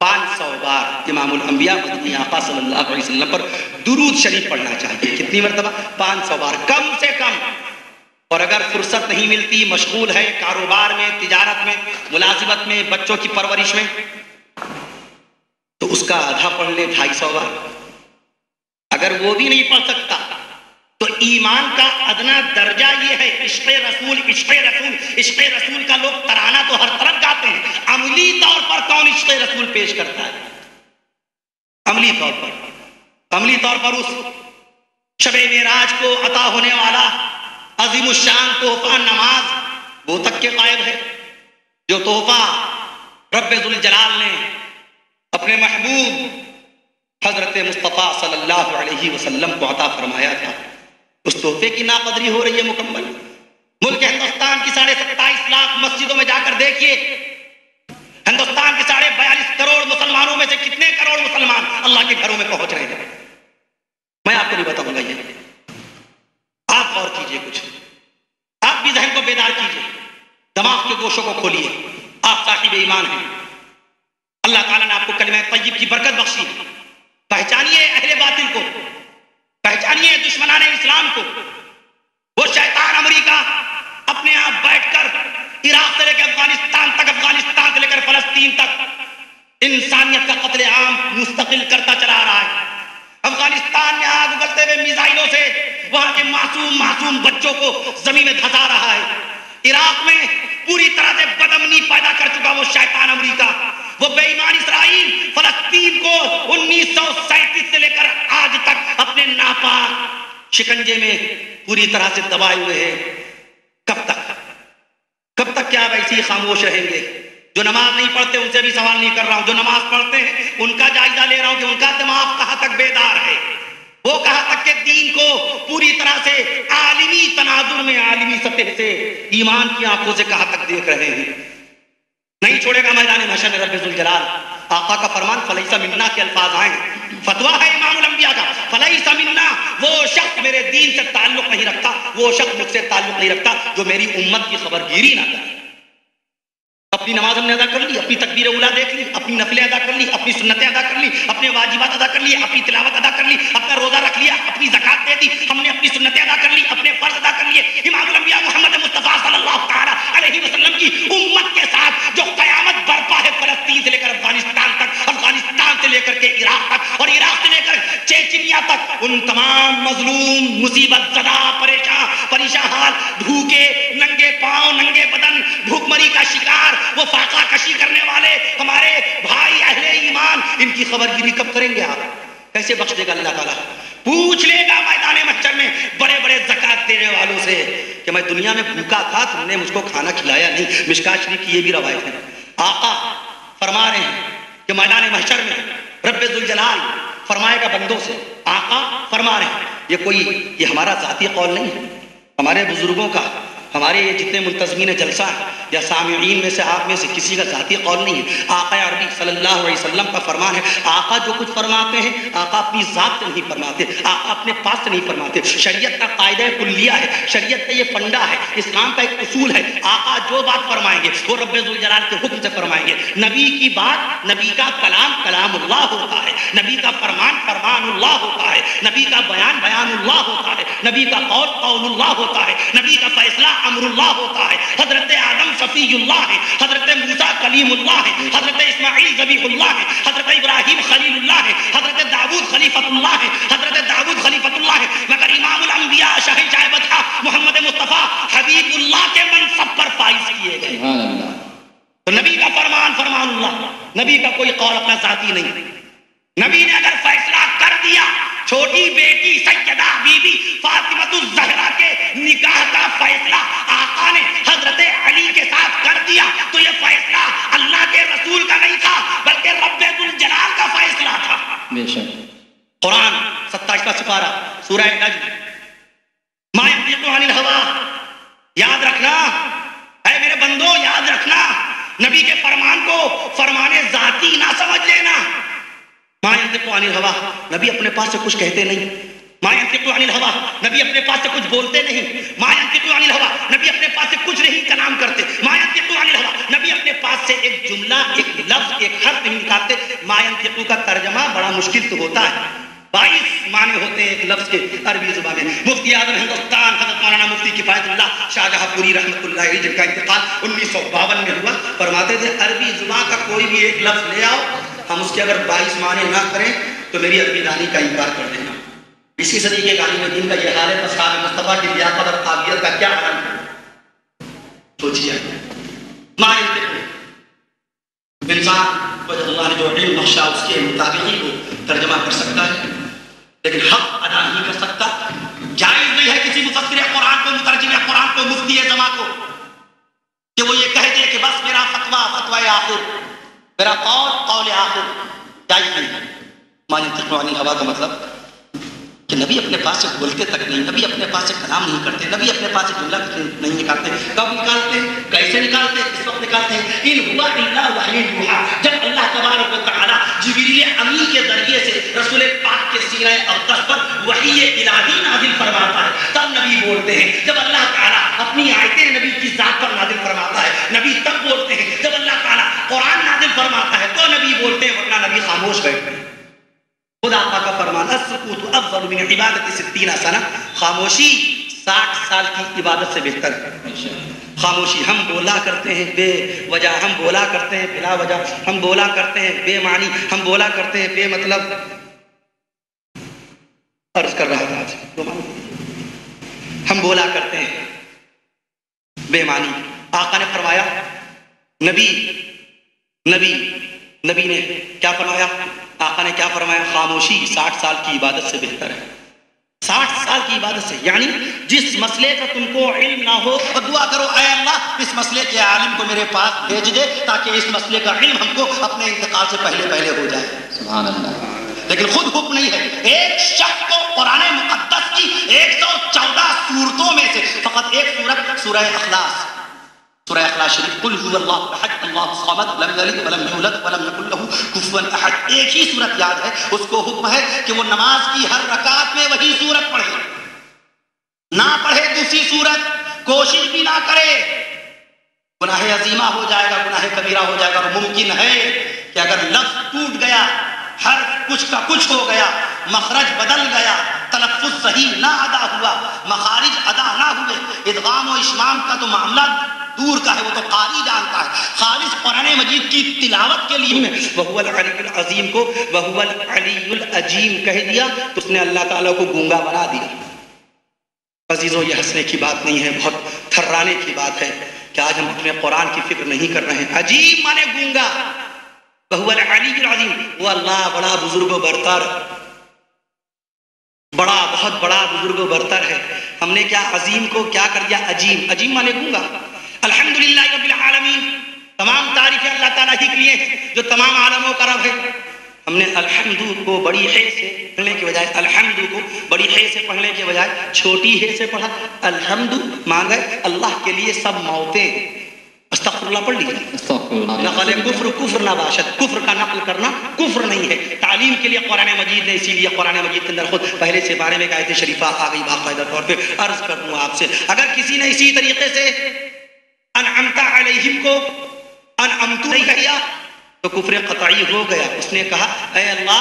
पाँच सौ बार इमामुल पर दुरूद शरीफ पढ़ना चाहिए। कितनी मरतबा? पाँच सौ बार, कम से कम। और अगर फुर्सत नहीं मिलती, मशगूल है कारोबार में, तिजारत में, मुलाजिमत में, बच्चों की परवरिश में तो उसका आधा पढ़ ले ढाई सौ बार। अगर वो भी नहीं पढ़ सकता तो ईमान का अदना दर्जा ये है इश्क रसूल इश्क रसूल। इश्क रसूल का लोग तराना तो हर तरफ़ गाते हैं। अमली तौर पर कौन इश्क रसूल पेश करता है? अमली तौर पर। अमली तौर पर उस शबे मेराज को अता होने वाला अजीम शान तोहफा नमाज़, वो तक के कायब है। जो तोहफा रब्बुल जलाल ने अपने महबूब हज़रत मुस्तफ़ा सल्लल्लाहु अलैहि वसल्लम को अता फरमाया था। उस तोहफे की नाकदरी हो रही है मुकम्मल। मुल्क हिंदुस्तान की साढ़े सत्ताईस लाख मस्जिदों में जाकर देखिए। हिंदुस्तान के साढ़े बयालीस करोड़ मुसलमानों में से कितने करोड़ मुसलमान अल्लाह के घरों में पहुँच रहे हैं? मैं आपको नहीं बताऊँगा ये। आप गौर कीजिए कुछ। आप भी जहन को बेदार कीजिए। दिमाग के गोशों को खोलिए। आप साहिब ईमान हैं। अल्लाह ताला ने आपको कलमा तय्यब की बरकत बख्शी। पहचानिए अहले बातिल को। पहचानिए दुश्मनान इस्लाम को। वो शैतान अमरीका अपने आप बैठकर इराक से लेकर अफ़गानिस्तान तक, अफ़गानिस्तान से लेकर फलस्तीन तक इंसानियत का कत्ले आम मुस्तकिल करता चला रहा है। अफ़गानिस्तान में आग उगलते हुए मिसाइलों से वहाँ के मासूम मासूम बच्चों को ज़मीन में धसा रहा है। इराक में पूरी तरह से बदमनी पैदा कर चुका वो शैतान अमरीका। वो बेईमान इसराइल फलस्तीन को उन्नीस से लेकर आज तक अपने शिकंजे में पूरी तरह से दबाए हुए हैं। कब तक? कब तक क्या आप ऐसे खामोश रहेंगे? जो नमाज़ नहीं पढ़ते, उनसे भी सवाल नहीं कर रहा हूँ। जो नमाज़ पढ़ते हैं, उनका जायजा ले रहा हूँ कि उनका दिमाग कहाँ तक बेदार है? वो कहाँ तक के दीन को पूरी तरह से आलिमी तनाजुर में, आलिमी सतह से, ईमान की आँखों से कहाँ तक देख रहे हैं? नहीं छोड़ेगा मैदान महशर में रब्बुल जलाल। आका का फरमान फलईसा मिन्ना के अल्फाज आए फतवा है इमाम अंबिया का फलईसा मिन्ना, वो शख्स मेरे दीन से ताल्लुक नहीं रखता, वो शख्स मुझसे ताल्लुक नहीं रखता, जो मेरी उम्मत की खबरगिरी ना करे। अपनी नमाज़ हमने अदा कर ली, अपनी तकबीर उला देख ली, अपनी नफलें अदा कर ली, अपनी सुन्नतें अदा कर ली, अपने वाजिबात अदा कर ली, अपनी तिलावत अदा कर ली, अपना रोजा रख लिया, अपनी जक़ात दे दी, हमने अपनी सुन्नतें अदा कर ली, अपने फ़र्ज़ अदा कर लिए। मोहम्मद मुस्तफ़ा की उम्मत के साथ जो बरपा है फलस्तीन से लेकर अफ़गानिस्तान तक, अफ़गानिस्तान से लेकर के इराक तक और इराक से लेकर चेचनिया तक, उन तमाम मजलूम मुसीबत, जदा, परेशान परेशान हाल भूखे नंगे पाँव, नंगे बदन, भूखमरी का शिकार वो फाका कशी करने वाले हमारे भाई अहले ईमान, इनकी खबरगिरी कब करेंगे आप? कैसे बख्श देगा अल्लाह ताला? पूछ लेगा मैदान मच्छर में बड़े बड़े जक़ात देने वालों से कि मैं दुनिया में भूखा था, तुमने मुझको खाना खिलाया नहीं। मिशका शरीफ की ये भी रवायत है। आका फरमा रहे हैं कि मैदान महशर में जलाल फरमाएगा बंदों से, आका फरमा रहे हैं, ये कोई, ये हमारा जाती कौल नहीं है। हमारे बुज़ुर्गों का हमारे ये जितने मुंतजमीन जलसा है, या सामीन में से आप में से किसी का जाती कौल नहीं है। आका अरबी सल्लल्लाहु अलैहि वसल्लम का फरमान है, आका जो कुछ फरमाते हैं, आका अपनी ज़ात से नहीं फरमाते, आका अपने पास से नहीं फरमाते। शरीयत का कायदा कुल्लिया है, शरीयत का ये फंडा है, इस्लाम का एक उसूल है, आका जो बात फरमाएँगे, वो रबाल के हुक्म से फरमाएँगे। नबी की बात, नबी का कलाम, कलामुल्लाह होता है। नबी का फरमान, फरमानुल्लाह होता है। नबी का बयान, बयानुल्लाह होता है। नबी का कौल होता है। नबी का फैसला अमरुल्लाह होता है। हज़रत आदम सफ़ीउल्लाह है हज़रत मूसा कलीमुल्लाह है हज़रत इस्माइल जबीहुल्लाह है हज़रत इब्राहिम खलीलुल्लाह है हज़रत दाऊद खलीफतुल्लाह है हज़रत दाऊद खलीफतुल्लाह है। मगर इमामुल अंबिया शाह जायबता मोहम्मद मुस्तफ़ा हबीबुल्लाह के मनसब पर फाइज किए गए। तो नबी का फरमान फरमानुल्लाह नबी का कोई कौल अपना साथी नहीं। नबी ने अगर फैसला कर दिया छोटी बेटी सैयदा बीबी जहरा के निकाह का फैसला आका ने हज़रत अली के साथ कर दिया। तो ये फैसला अल्लाह के रसूल का नहीं था बल्कि रब्बुल जलाल का फैसला था। बेशक। कुरान 27वां सिपारा सूरह नज्म मायतिल हवा याद रखना। है मेरे बंदो याद रखना। नबी के फरमान को फरमाने जाती ना समझ लेना। मायंतिल हवा। नबी अपने पास से कुछ कहते नहीं। मायंतिल हवा। नबी अपने पास से कुछ बोलते नहीं। मायंतिल हवा। नबी अपने पास से कुछ नहीं कलाम करते। मायंतिल हवा। नबी अपने पास से एक जुमला, एक लफ्ज, एक हर्फ नहीं निकालते। मायंतिकु का तर्जमा बड़ा मुश्किल तो होता है। बाईस माने होते हैं एक लफ्ज के अरबी ज़ुबान में। मुफ्ती आज़म हिंदुस्तान, हज़रत मौलाना मुफ्ती किफायतुल्लाह शाहजहांपुरी रहमतुल्लाह जिनका इंतकाल उन्नीस सौ बावन में हुआ। फरमाते थे, अरबी ज़ुबान का कोई भी एक लफ्ज ले आओ हम उसके अगर बाईस माने ना करें तो मेरी अरबी दानी का इनकार कर देना। इसी सदी के में दिन का यह हाल है तस्काब मुस्तफ़ा की लियाकत और काबिलियत का क्या आलम है? सोचिए। इंसान को अल्लाह ने जो इल्म बख्शा, उसके मुताबिक ही वो तर्जमा कर सकता है। लेकिन हक अदा नहीं कर सकता। जायज़ नहीं है किसी मुफसर कुरान को, मुतरजिम कुरान को, मुफ्ती जमा को, कि वो ये कह दे कि बस मेरा फतवा फतवा आखिर। मेरा कौल कौल आखिर? जायज़ नहीं? है मानी तकवानी हवा का मतलब। नबी अपने पास से बोलते तक नहीं, नबी अपने पास से कलाम नहीं करते, नबी अपने पास से जुमला नहीं निकालते। कब निकालते? कैसे निकालते? किस वक्त निकालते? इन हुआ इल्ला वही हुआ। जब अल्लाह तबारक व तआला जिब्रील अमीन के ज़रिए से रसूल पाक के सीने अक़दस पर वही इलाही नाजिल फरमाता है। तब नबी बोलते हैं, जब अल्लाह ताला अपनी आयतें नबी की जात पर नाजिल फरमाता है, नबी तब बोलते हैं, जब अल्लाह ताला कुरान नाजिल फरमाता है तो नबी बोलते हैं, वरना नबी खामोश बैठते हैं। खुदा का फरमान अफजल मिन इबादत सित्तीना सना। खामोशी, साठ साल की इबादत से बेहतर है। खामोशी, हम बोला करते हैं, बे वजह, हम बोला करते हैं, बिला वजह, हम बोला करते हैं, बेमानी, हम बोला करते हैं, बेमतलब। अर्ज़ कर रहा था आज हम बोला करते हैं, बेमानी। आका ने फरमाया, नबी नबी नबी ने क्या फरमाया? आका ने क्या फरमाया? खामोशी साठ साल की इबादत से बेहतर है। साठ साल की इबादत से, यानी जिस मसले का तुमको इल्म ना हो तो दुआ करो अय अल्लाह, इस मसले के आलिम को मेरे पास भेज दे, ताकि इस मसले का इल्म हमको अपने इंतकाल से पहले पहले हो जाए। सुभान अल्लाह लेकिन खुद हुक्म नहीं है। एक शख्स को कुरान मुकद्दस की 114 सूरतों में से, फकत एक सूरत, सूरह अखलास। सूरह अखलास शरीफ कुल हुवल्लाहु अहद अल्लाहु समद लम यलिद वलम यूलद वलम यकुल लहू कुफुवन अहद एक ही सूरत याद है, उसको हुक्म है कि वो नमाज़ की हर रकात में वही सूरत पढ़े। ना पढ़े दूसरी सूरत, कोशिश भी ना करे। गुनाह अजीमा हो जाएगा, गुनाह कबीरा हो जाएगा, और मुमकिन है कि अगर लफ्ज टूट गया, हर कुछ का कुछ हो गया, मखरज बदल गया तलफ़ुज सही ना अदा हुआ, मखारिज अदा ना हुए, इदगाम और इस्माम का तो मामला दूर का है, वो तो कारी जानता है। खालिश कुरान मजीद की तिलावत के लिए वहुअल अलीउल अजीम को वहुअल अलीउल अजीम कह दिया तो उसने अल्लाह ताला को गूँगा बना दिया। अजीज़ों, ये हंसने की बात नहीं है, बहुत थर्राने की बात है कि आज हम अपने कुरान की फ़िक्र नहीं कर रहे हैं। अजीब माने गूँगा। बहुअल अजीम, वो अल्लाह बड़ा बुज़ुर्ग बरतर, बड़ा, बहुत बड़ा बुज़ुर्ग बरतर है। हमने क्या अजीम को क्या कर दिया? अजीम अजीम माने गूँगा। अल्हम्दुलिल्लाह रब्बिल आलमीन। तमाम तारीफें अल्लाह ताला ही के लिए हैं जो तमाम आलमों का रब है। हमने अल्हम्दु को बड़ी है से पढ़ने के बजाय अल्हम्दु को बड़ी है से पढ़ने के बजाय छोटी है से पढ़ा अल्हम्दु मांगे अल्लाह के लिए सब मौतें। पढ़ लीजिए। नकल कुफ्र कुफ्र ना बाशत कुफ्र का नकल करना कुफ्र नहीं है। तालीम के लिए कुरान मजीद ने इसीलिए कुरान मजीद के अंदर खुद पहले से बारे में आयत शरीफा आ गई बाकायदा तौर पे। अर्ज़ कर दूँ आपसे अगर किसी ने इसी तरीके से अनअमता अलैहिम को अनअमतु किया तो कुफरे कतई हो गया। उसने कहा अल्लाह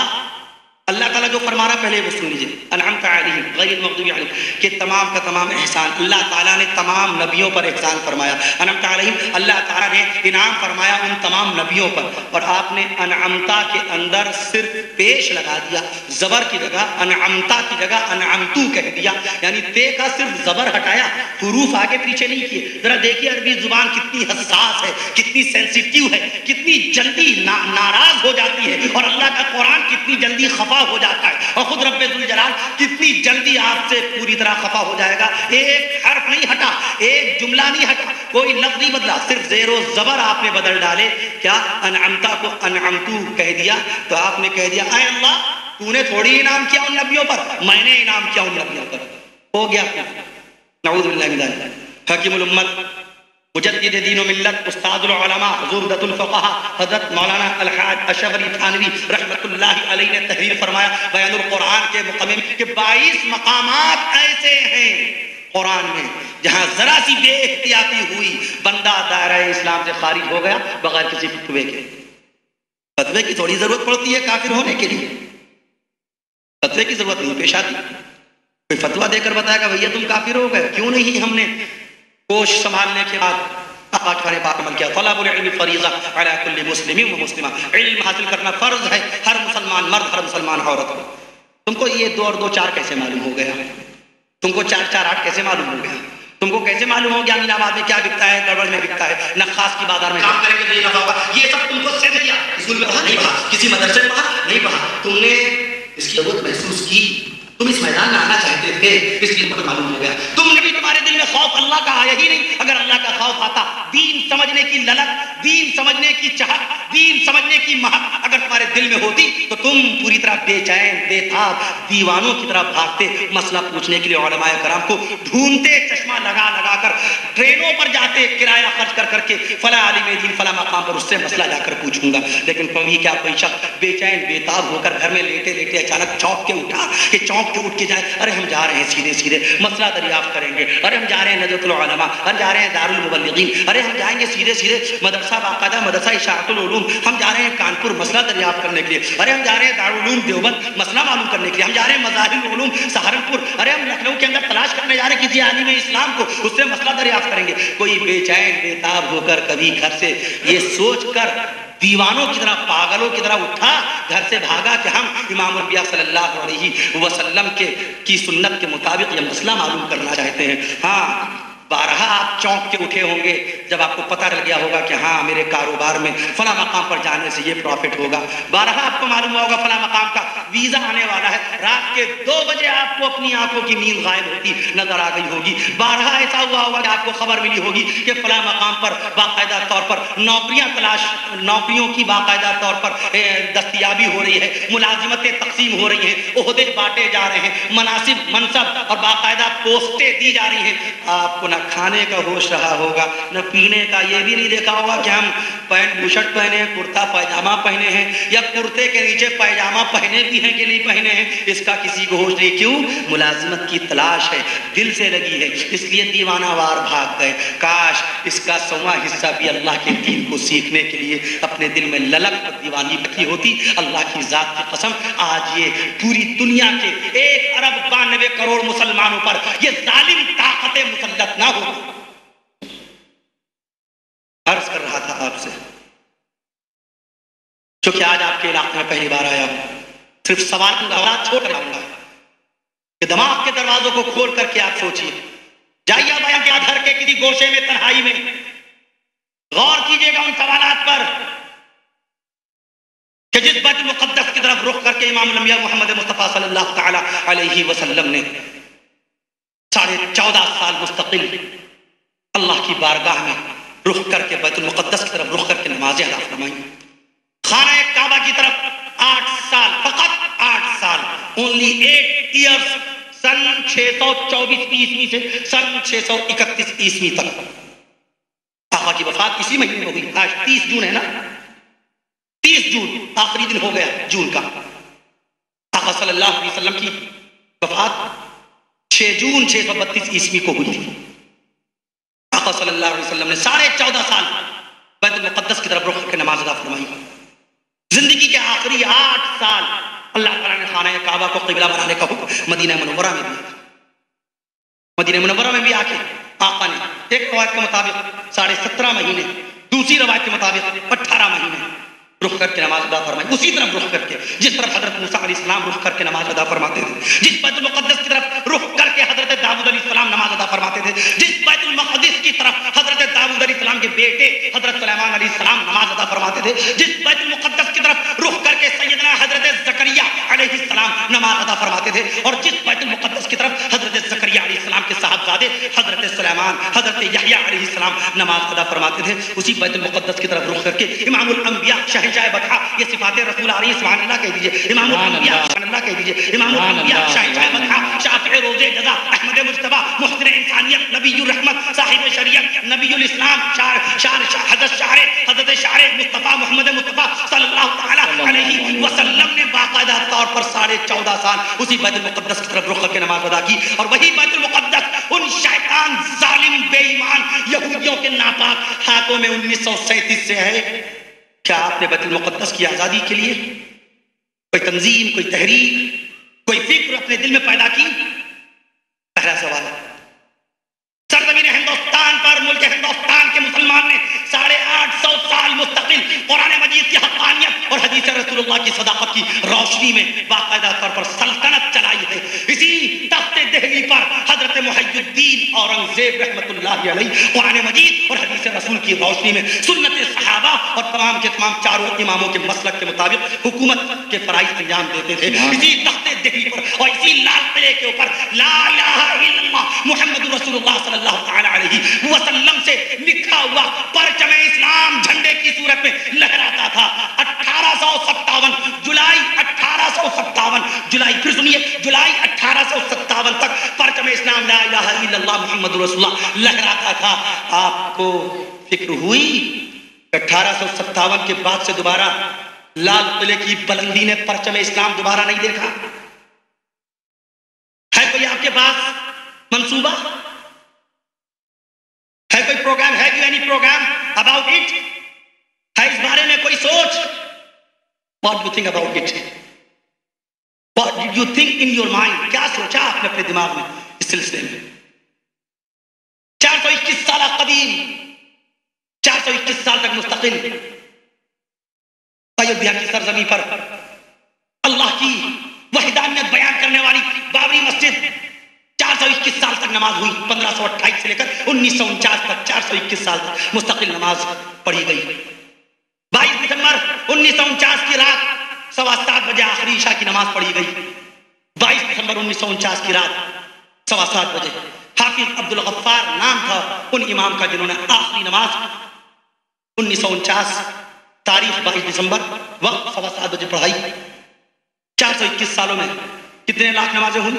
अल्लाह ताला जो फरमा रहा पहले वो सुन लीजिए। अनअमता अलैहिम गैर मगदूबी अलैहिम। कि तमाम का तमाम एहसान। अल्लाह ताला ने तमाम नबियों पर एहसान फरमाया। अनअमता अलैहिम अल्लाह ताला ने इनाम फरमाया उन तमाम नबियों पर। और आपने अनअमता के अंदर सिर्फ़ पेश लगा दिया। जबर की जगह अनअमता की जगह अनअमतू कह दिया। यानी ते का सिर्फ़ जबर हटाया हुरूफ आगे पीछे नहीं किए। जरा देखिए अरबी ज़ुबान कितनी हसास है कितनी सेंसिटिव है कितनी जल्दी ना, नाराज़ हो जाती है। और अल्लाह का कुरान कितनी जल्दी खफा हो जाता है। और खुद रब्बे जलाल कितनी जल्दी आपसे पूरी तरह खफा हो जाएगा। एक हर्फ नहीं हटा, एक जुमला नहीं हटा। कोई लफ्ज नहीं बदला, सिर्फ़ जेरो जबर आपने बदल डाले। क्या अनअमता को अनअमतू कह दिया? तो आपने कह दिया, अय अल्लाह, तूने थोड़ी इनाम किया उन नबियों पर। मैंने इनाम किया उन नबियों पर। हो गया। हकीमुल उम्मत मुजद्दिद दीन ने तहरीर फरमाया, बयानुल कुरान के मुकम्मिल के 22 मकामात ऐसे कुरान में, जहाँ जरा सी बेहतियाती हुई बंदा दायरा इस्लाम से खारिज हो गया बगैर किसी फतवे के। फतवे की थोड़ी ज़रूरत पड़ती है काफिर होने के लिए। फतवे की ज़रूरत नहीं, पेश आती। कोई फतवा देकर बताएगा, भैया तुम काफिर हो गए, क्यों नहीं हमने कोश संभालने के बाद कैसे मालूम हो गया? तुमको चार चार आठ कैसे मालूम हो गया? तुमको कैसे मालूम हो गया में क्या बिकता है, गड़बड़ में बिकता है नखास की बाज़ार में? काम करेंगे तो ये सब तुमको से नहीं किसी मदरसे में नहीं पढ़ा। तुमने इसकी ज़रूरत महसूस की। तुम इस मैदान में आना चाहते थे इसलिए तुमको मालूम हो गया। तुमने भी तुम्हारे दिल में खौफ अल्लाह का आया ही नहीं। अगर अल्लाह का खौफ आता, दीन समझने की ललक, दीन समझने की चाहत, दीन समझने की महक अगर तुम्हारे दिल में होती तो तुम पूरी तरह बेचैन, बेताब, दीवानों की तरह भागते, मसला पूछने के लिए ओलमाए कराम को ढूंढते, चश्मा लगा लगा कर ट्रेनों पर जाते, किराया खर्च कर करके, फला आलिम दीन, फला मकाम पर उससे मसला जाकर पूछूँगा। लेकिन कभी क्या कोई शख्स बेचैन, बेताब होकर घर में लेटे लेटे अचानक चौंक के उठा, कि चौंक के उठ के जाए। अरे हम जा रहे हैं सीधे सीधे। मसला दरियाफ्त करेंगे। अरे हम जा रहे हैं नजरतुल उलमा। हम जा रहे हैं दारुल मुबल्लिगीन। अरे हम जाएँगे सीधे सीधे। मदरसा बाकायदा, मदरसा इशारतुल उलूम। हम जा रहे हैं कानपुर मसला दरियाफ्त करने के लिए। अरे हम जा रहे हैं दारुल उलूम, देवबंद मसला मालूम करने के लिए। हम जा रहे हैं मजाहिर सहारनपुर। अरे हम लखनऊ के अंदर तलाश करने जा रहे हैं किसी आलिम इस्लाम को। उससे मसला दरियाफ्त करेंगे। कोई बेचैन, बेताब होकर कभी घर से ये सोच कर दीवानों की तरह, पागलों की तरह उठा, घर से भागा कि हम इमाम सल्लल्लाहु अलैहि वसल्लम के, की सुन्नत के मुताबिक ये मसला मालूम करना चाहते हैं। हाँ बारहा आप चौंक के उठे होंगे, जब आपको पता चल गया होगा कि हाँ मेरे कारोबार में फला मकाम पर जाने से ये प्रॉफिट होगा। बारह आपको मालूम होगा फला मकाम का वीज़ा आने वाला है। रात के दो बजे आपको अपनी आँखों की नींद गायब होती नज़र आ गई होगी। बारह ऐसा हुआ होगा कि आपको खबर मिली होगी कि फला मकाम पर बाकायदा तौर पर नौकरियाँ तलाश, नौकरियों की बाकायदा तौर पर दस्तियाबी हो रही है, मुलाजिमतें तकसीम हो रही हैं ओहदे बांटे जा रहे हैं, मनासिब, मनसब और बाकायदा पोस्टें दी जा रही हैं। आपको न खाने का होश रहा होगा, न पीने का, ये भी नहीं देखा होगा कि हम पैंट, बुशर्ट पहने हैं, कुर्ता पैजामा पहने हैं, या कुर्ते के नीचे पैजामा पहने भी हैं कि नहीं पहने हैं, इसका किसी को होश नहीं। क्यों? मुलाजमत की तलाश है, दिल से लगी है, इसलिए दीवानावार भाग गए। काश इसका सवा हिस्सा भी अल्लाह के दीन को सीखने के लिए अपने दिल में ललक और दीवानी रखी होती, अल्लाह की जात की कसम, आज ये पूरी दुनिया के एक अरब बानवे करोड़ मुसलमानों पर ये जालिम ताकतें मुसलत ना हो। अर्ज़ कर रहा था आपसे। क्योंकि आज आपके इलाके में पहली बार आया हूँ, सिर्फ़ सवाल सवाल छोड़ रहा कि दिमाग के दरवाजों को खोल करके आप सोचिए। जाइए बयान के आधार के किसी गोशे में, तन्हाई में। गौर कीजिएगा उन सवालात पर कि जिस बैत मुकद्दस की तरफ़ रुख करके इमाम लमिया मोहम्मद मुस्तफ़ा सल्लल्लाहु अलैहि वसल्लम ने साढ़े चौदह साल मुस्तकिल अल्लाह की बारगाह में रुख करके बैतुल मुकद्दस की तरफ़ रुख करके नमाजें अदा फरमाई। खाना काबा की तरफ़ आठ साल, फकत आठ साल ओनली एट ईयर्स सन 624 ईस्वी से सन 631 ईस्वी तक। आका की वफात इसी महीने में हुई आज 30 जून है ना? 30 जून, आखिरी दिन हो गया जून का। आका सल्लल्लाहु अलैहि वसल्लम की वफात 6 जून 632 ईस्वी को हुई थी। आका वसल्लम ने साढ़े चौदह साल बैतुल मुकद्दस की तरफ़ रुख करके नमाज़ अदा फरमाई। ज़िंदगी के आखिरी आठ साल अल्लाह ताला ने खाना काबा को किबला बनाने का हुक्म मदीना मुनव्वरा में दिया। मदीना मुनव्वरा में भी आके आका ने एक रवायत के मुताबिक साढ़े सत्रह महीने, दूसरी रवायत के मुताबिक अट्ठारह महीने रुख करके नमाज़ अदा फरमाई। उसी तरफ़ रुख करके, जिस तरफ़ हज़रत मूसा अलैहिस्सलाम रुख करके नमाज़ अदा फरमाते थे, जिस बैतुल मुकद्दस की तरफ़ रुख करके हज़रत दाऊद अलैहिस्सलाम नमाज़ अदा फरमाते थे, जिस बैतुल मुकद्दस की तरफ़ हज़रत दाऊद अलैहिस्सलाम के बेटे हज़रत सुलेमान अलैहिस्सलाम नमाज़ अदा फरमाते थे, जिस बैतुल मुकद्दस की तरफ़ रुख करके सैयदना हज़रत जकरिया अलैहिस्सलाम नमाज़ अदा फरमाते थे, और जिस बैतुल मुकद्दस की तरफ़ हज़रत जकरिया अलैहिस्सलाम के साहबजादे हज़रत सुलेमान, हज़रत यहया अलैहिस्सलाम नमाज़ अदा फरमाते थे, उसी बैतुल मुकद्दस की तरफ़ रुख करके इमामुल अंबिया शहंशाह बदहा ये सिफाते रसूल आ रही है सुभान अल्लाह कह दीजिए। सुभान अल्लाह। कह दीजिए। इमामुल अंबिया शहंशाह बदहा शाफिई रोज़े जजा अहमद मुज्तबा मुहसिन इंसानियत नबीयुर रहमत साहिब शरीयत नबीयुल इस्लाम शार शार हज़रत शारे हज़रत शारे मुस्तफ़ा मोहम्मद मुस्तफ़ा सल्लल्लाहु तआला अलैहि वसल्लम ने बाकायदा तौर पर साढ़े चौदह साल उसी बैतुल मुकद्दस की तरफ़ रुख करके नमाज़ अदा की। और वही बैतुल मुकद्दस उन शैतान जालिम बेईमान यहूदियों के नापाक हाथों में उन्नीस सौ सैंतीस से है। क्या आपने बैतुल मुकद्दस की आज़ादी के लिए कोई तंजीम, कोई तहरीक कोई फ़िक्र अपने दिल में पैदा की? पहला सवाल सरजमीन हिंदुस्तान पर, मुल्क हिंदुस्तान के मुसलमान ने साढ़े आठ सौ साल मुस्तकिल कुरान मजीद की हकानियत और हदीस रसूलुल्लाह की सदाकत की रोशनी में बाकायदा तौर पर सल्तनत चलाई है। इसी तख्ते दहली पर हज़रत मुहैयुद्दीन औरंगज़ेब अलैह कुरान मजीद और हदीस रसूल की रोशनी में सुन्नत सहाबा और तमाम के तमाम चारों इमामों के मसलक के मुताबिक हुकूमत के फराइज अंजाम देते थे। इसी तख्ते दहली पर और इसी लाल किले के ऊपर मुहम्मद वसल्लम से लिखा हुआ परचम इस्लाम झंडे की सूरत में लहराता था। अठारह जुलाई अठारह जुलाई फिर सुनिए जुलाई अठारह तक परचम इस्लाम इल्लल्लाह मुहम्मद रसूलुल्लाह। लहराता था। आपको फ़िक्र हुई अठारह के बाद से दोबारा लाल किले की बुलंदी ने परचम इस्लाम दोबारा नहीं देखा। है कोई आपके पास मंसूबा? है कोई प्रोग्राम? है you any program? About it है इस बारे में कोई सोच? What you think about it what you think in your mind क्या सोचा आपने अपने दिमाग में? इस सिलसिले में। चार सौ इक्कीस साल कदीम चार सौ इक्कीस साल तक मुस्तकिल। अयोध्या की सरजमी पर अल्लाह की वहिदानियत बयान करने वाली बाबरी मस्जिद चार सौ इक्कीस साल तक नमाज़ हुई। पंद्रह सौ अट्ठाईस से लेकर उन्नीस सौ उनचास तक चार सौ इक्कीस साल तक मुस्तकिल नमाज़ पढ़ी गई। बाईस दिसंबर उन्नीस सौ उनचास की रात सवा सात बजे आखिरी ईशा की नमाज़ पढ़ी गई। बाईस दिसंबर उन्नीस सौ उनचास की रात सवा सात बजे। हाफिज अब्दुल गफ्फार नाम था उन इमाम का जिन्होंने आखिरी नमाज़ उन्नीस सौ उनचास, तारीख बाईस दिसंबर, वक्त सवा सात बजे पढ़ाई। चार सौ इक्कीस सालों में कितने लाख नमाजें हुई?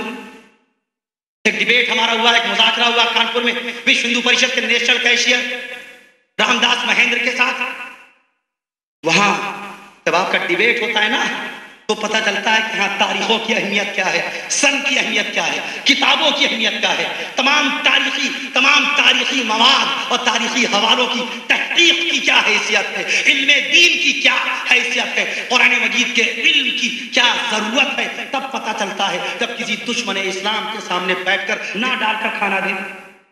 एक डिबेट हमारा हुआ, एक मुजाकरा हुआ कानपुर में विश्व हिंदू परिषद के नेशनल कैशियर रामदास महेंद्र के साथ। वहाँ जब आपका डिबेट होता है ना तो पता चलता है कि हाँ तारीखों की अहमियत क्या है, सन की अहमियत क्या है, किताबों की अहमियत क्या है, तमाम तारीखी तमाम तारीखी मवाद और तारीखी हवालों की तहकीक की क्या हैसियत है, इल्म दीन की क्या हैसियत है, कुरान मजीद के इल्म की क्या ज़रूरत है, तब पता चलता है जब किसी दुश्मन इस्लाम के सामने बैठकर ना डालकर खाना दें,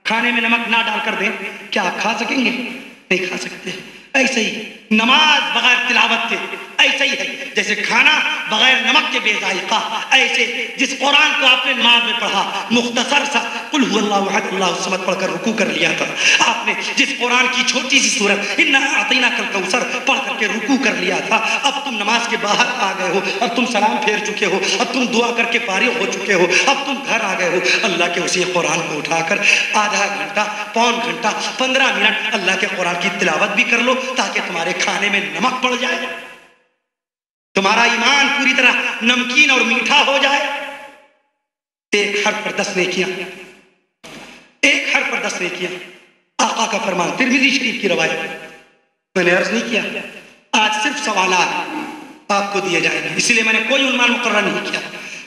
खाने में नमक ना डालकर दें, क्या खा सकेंगे? नहीं खा सकते। ऐसे ही नमाज़ बगैर तिलावत के, ऐसे ही है। जैसे खाना बगैर नमक के बेजायका, ऐसे जिस कुरान को आपने नमाज़ में पढ़ा, मुख्तसर सा, कुल समझ पढ़कर रुकू कर लिया था। आपने जिस कुरान की छोटी सी सूरत, इन्ना कल कौसर पढ़ करके रुकू कर लिया था, अब तुम नमाज़ के बाहर आ गए हो, अब तुम सलाम फेर चुके हो, अब तुम दुआ करके फारिग हो चुके हो, अब तुम घर आ गए हो, अल्लाह के उसी कुरान को उठाकर आधा घंटा, पौन घंटा, पंद्रह मिनट अल्लाह के कुरान की तिलावत भी कर लो, ताकि तुम्हारे खाने में नमक पड़ जाए। तुम्हारा ईमान पूरी तरह नमकीन और मीठा हो जाए। एक हर पर दस ने किया एक हर पर दस ने किया आका का फरमान, तिरमिजी शरीफ की रवायत। मैंने अर्ज़ नहीं किया। आज सिर्फ़ सवाल आपको दिए जाएँगे इसलिए मैंने कोई उन्मान मुकर नहीं किया।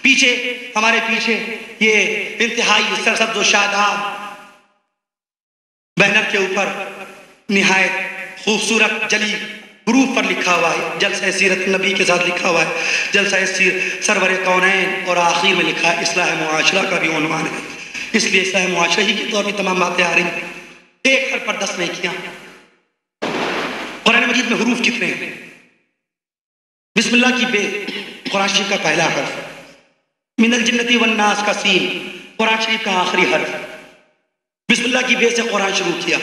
पीछे, हमारे पीछे ये इंतहाई सरसब्ज शादाब बैनर के ऊपर निहायत खूबसूरत जली हरूफ पर लिखा हुआ है, जलसा सीरत नबी के साथ लिखा हुआ है, जलसा सीर सरवर कौनैन, और आखिर में लिखा है, इसलाह मुआशरा का भी अनुमान है। इसलिए इसलाह मुआशरा ही के तौर पर तमाम बातें आ रही हैं। एक हर पर दस नहीं किया। मजीद में हरूफ कितने हैं? बिस्मिल्लाह की बे, कुरान शरीफ का पहला हर्फ। मिनल जन्नती वन्नास का सीन, कुरान शरीफ का आखिरी हर्फ। बिस्मिल्लाह की बे से कुरान शुरू किया।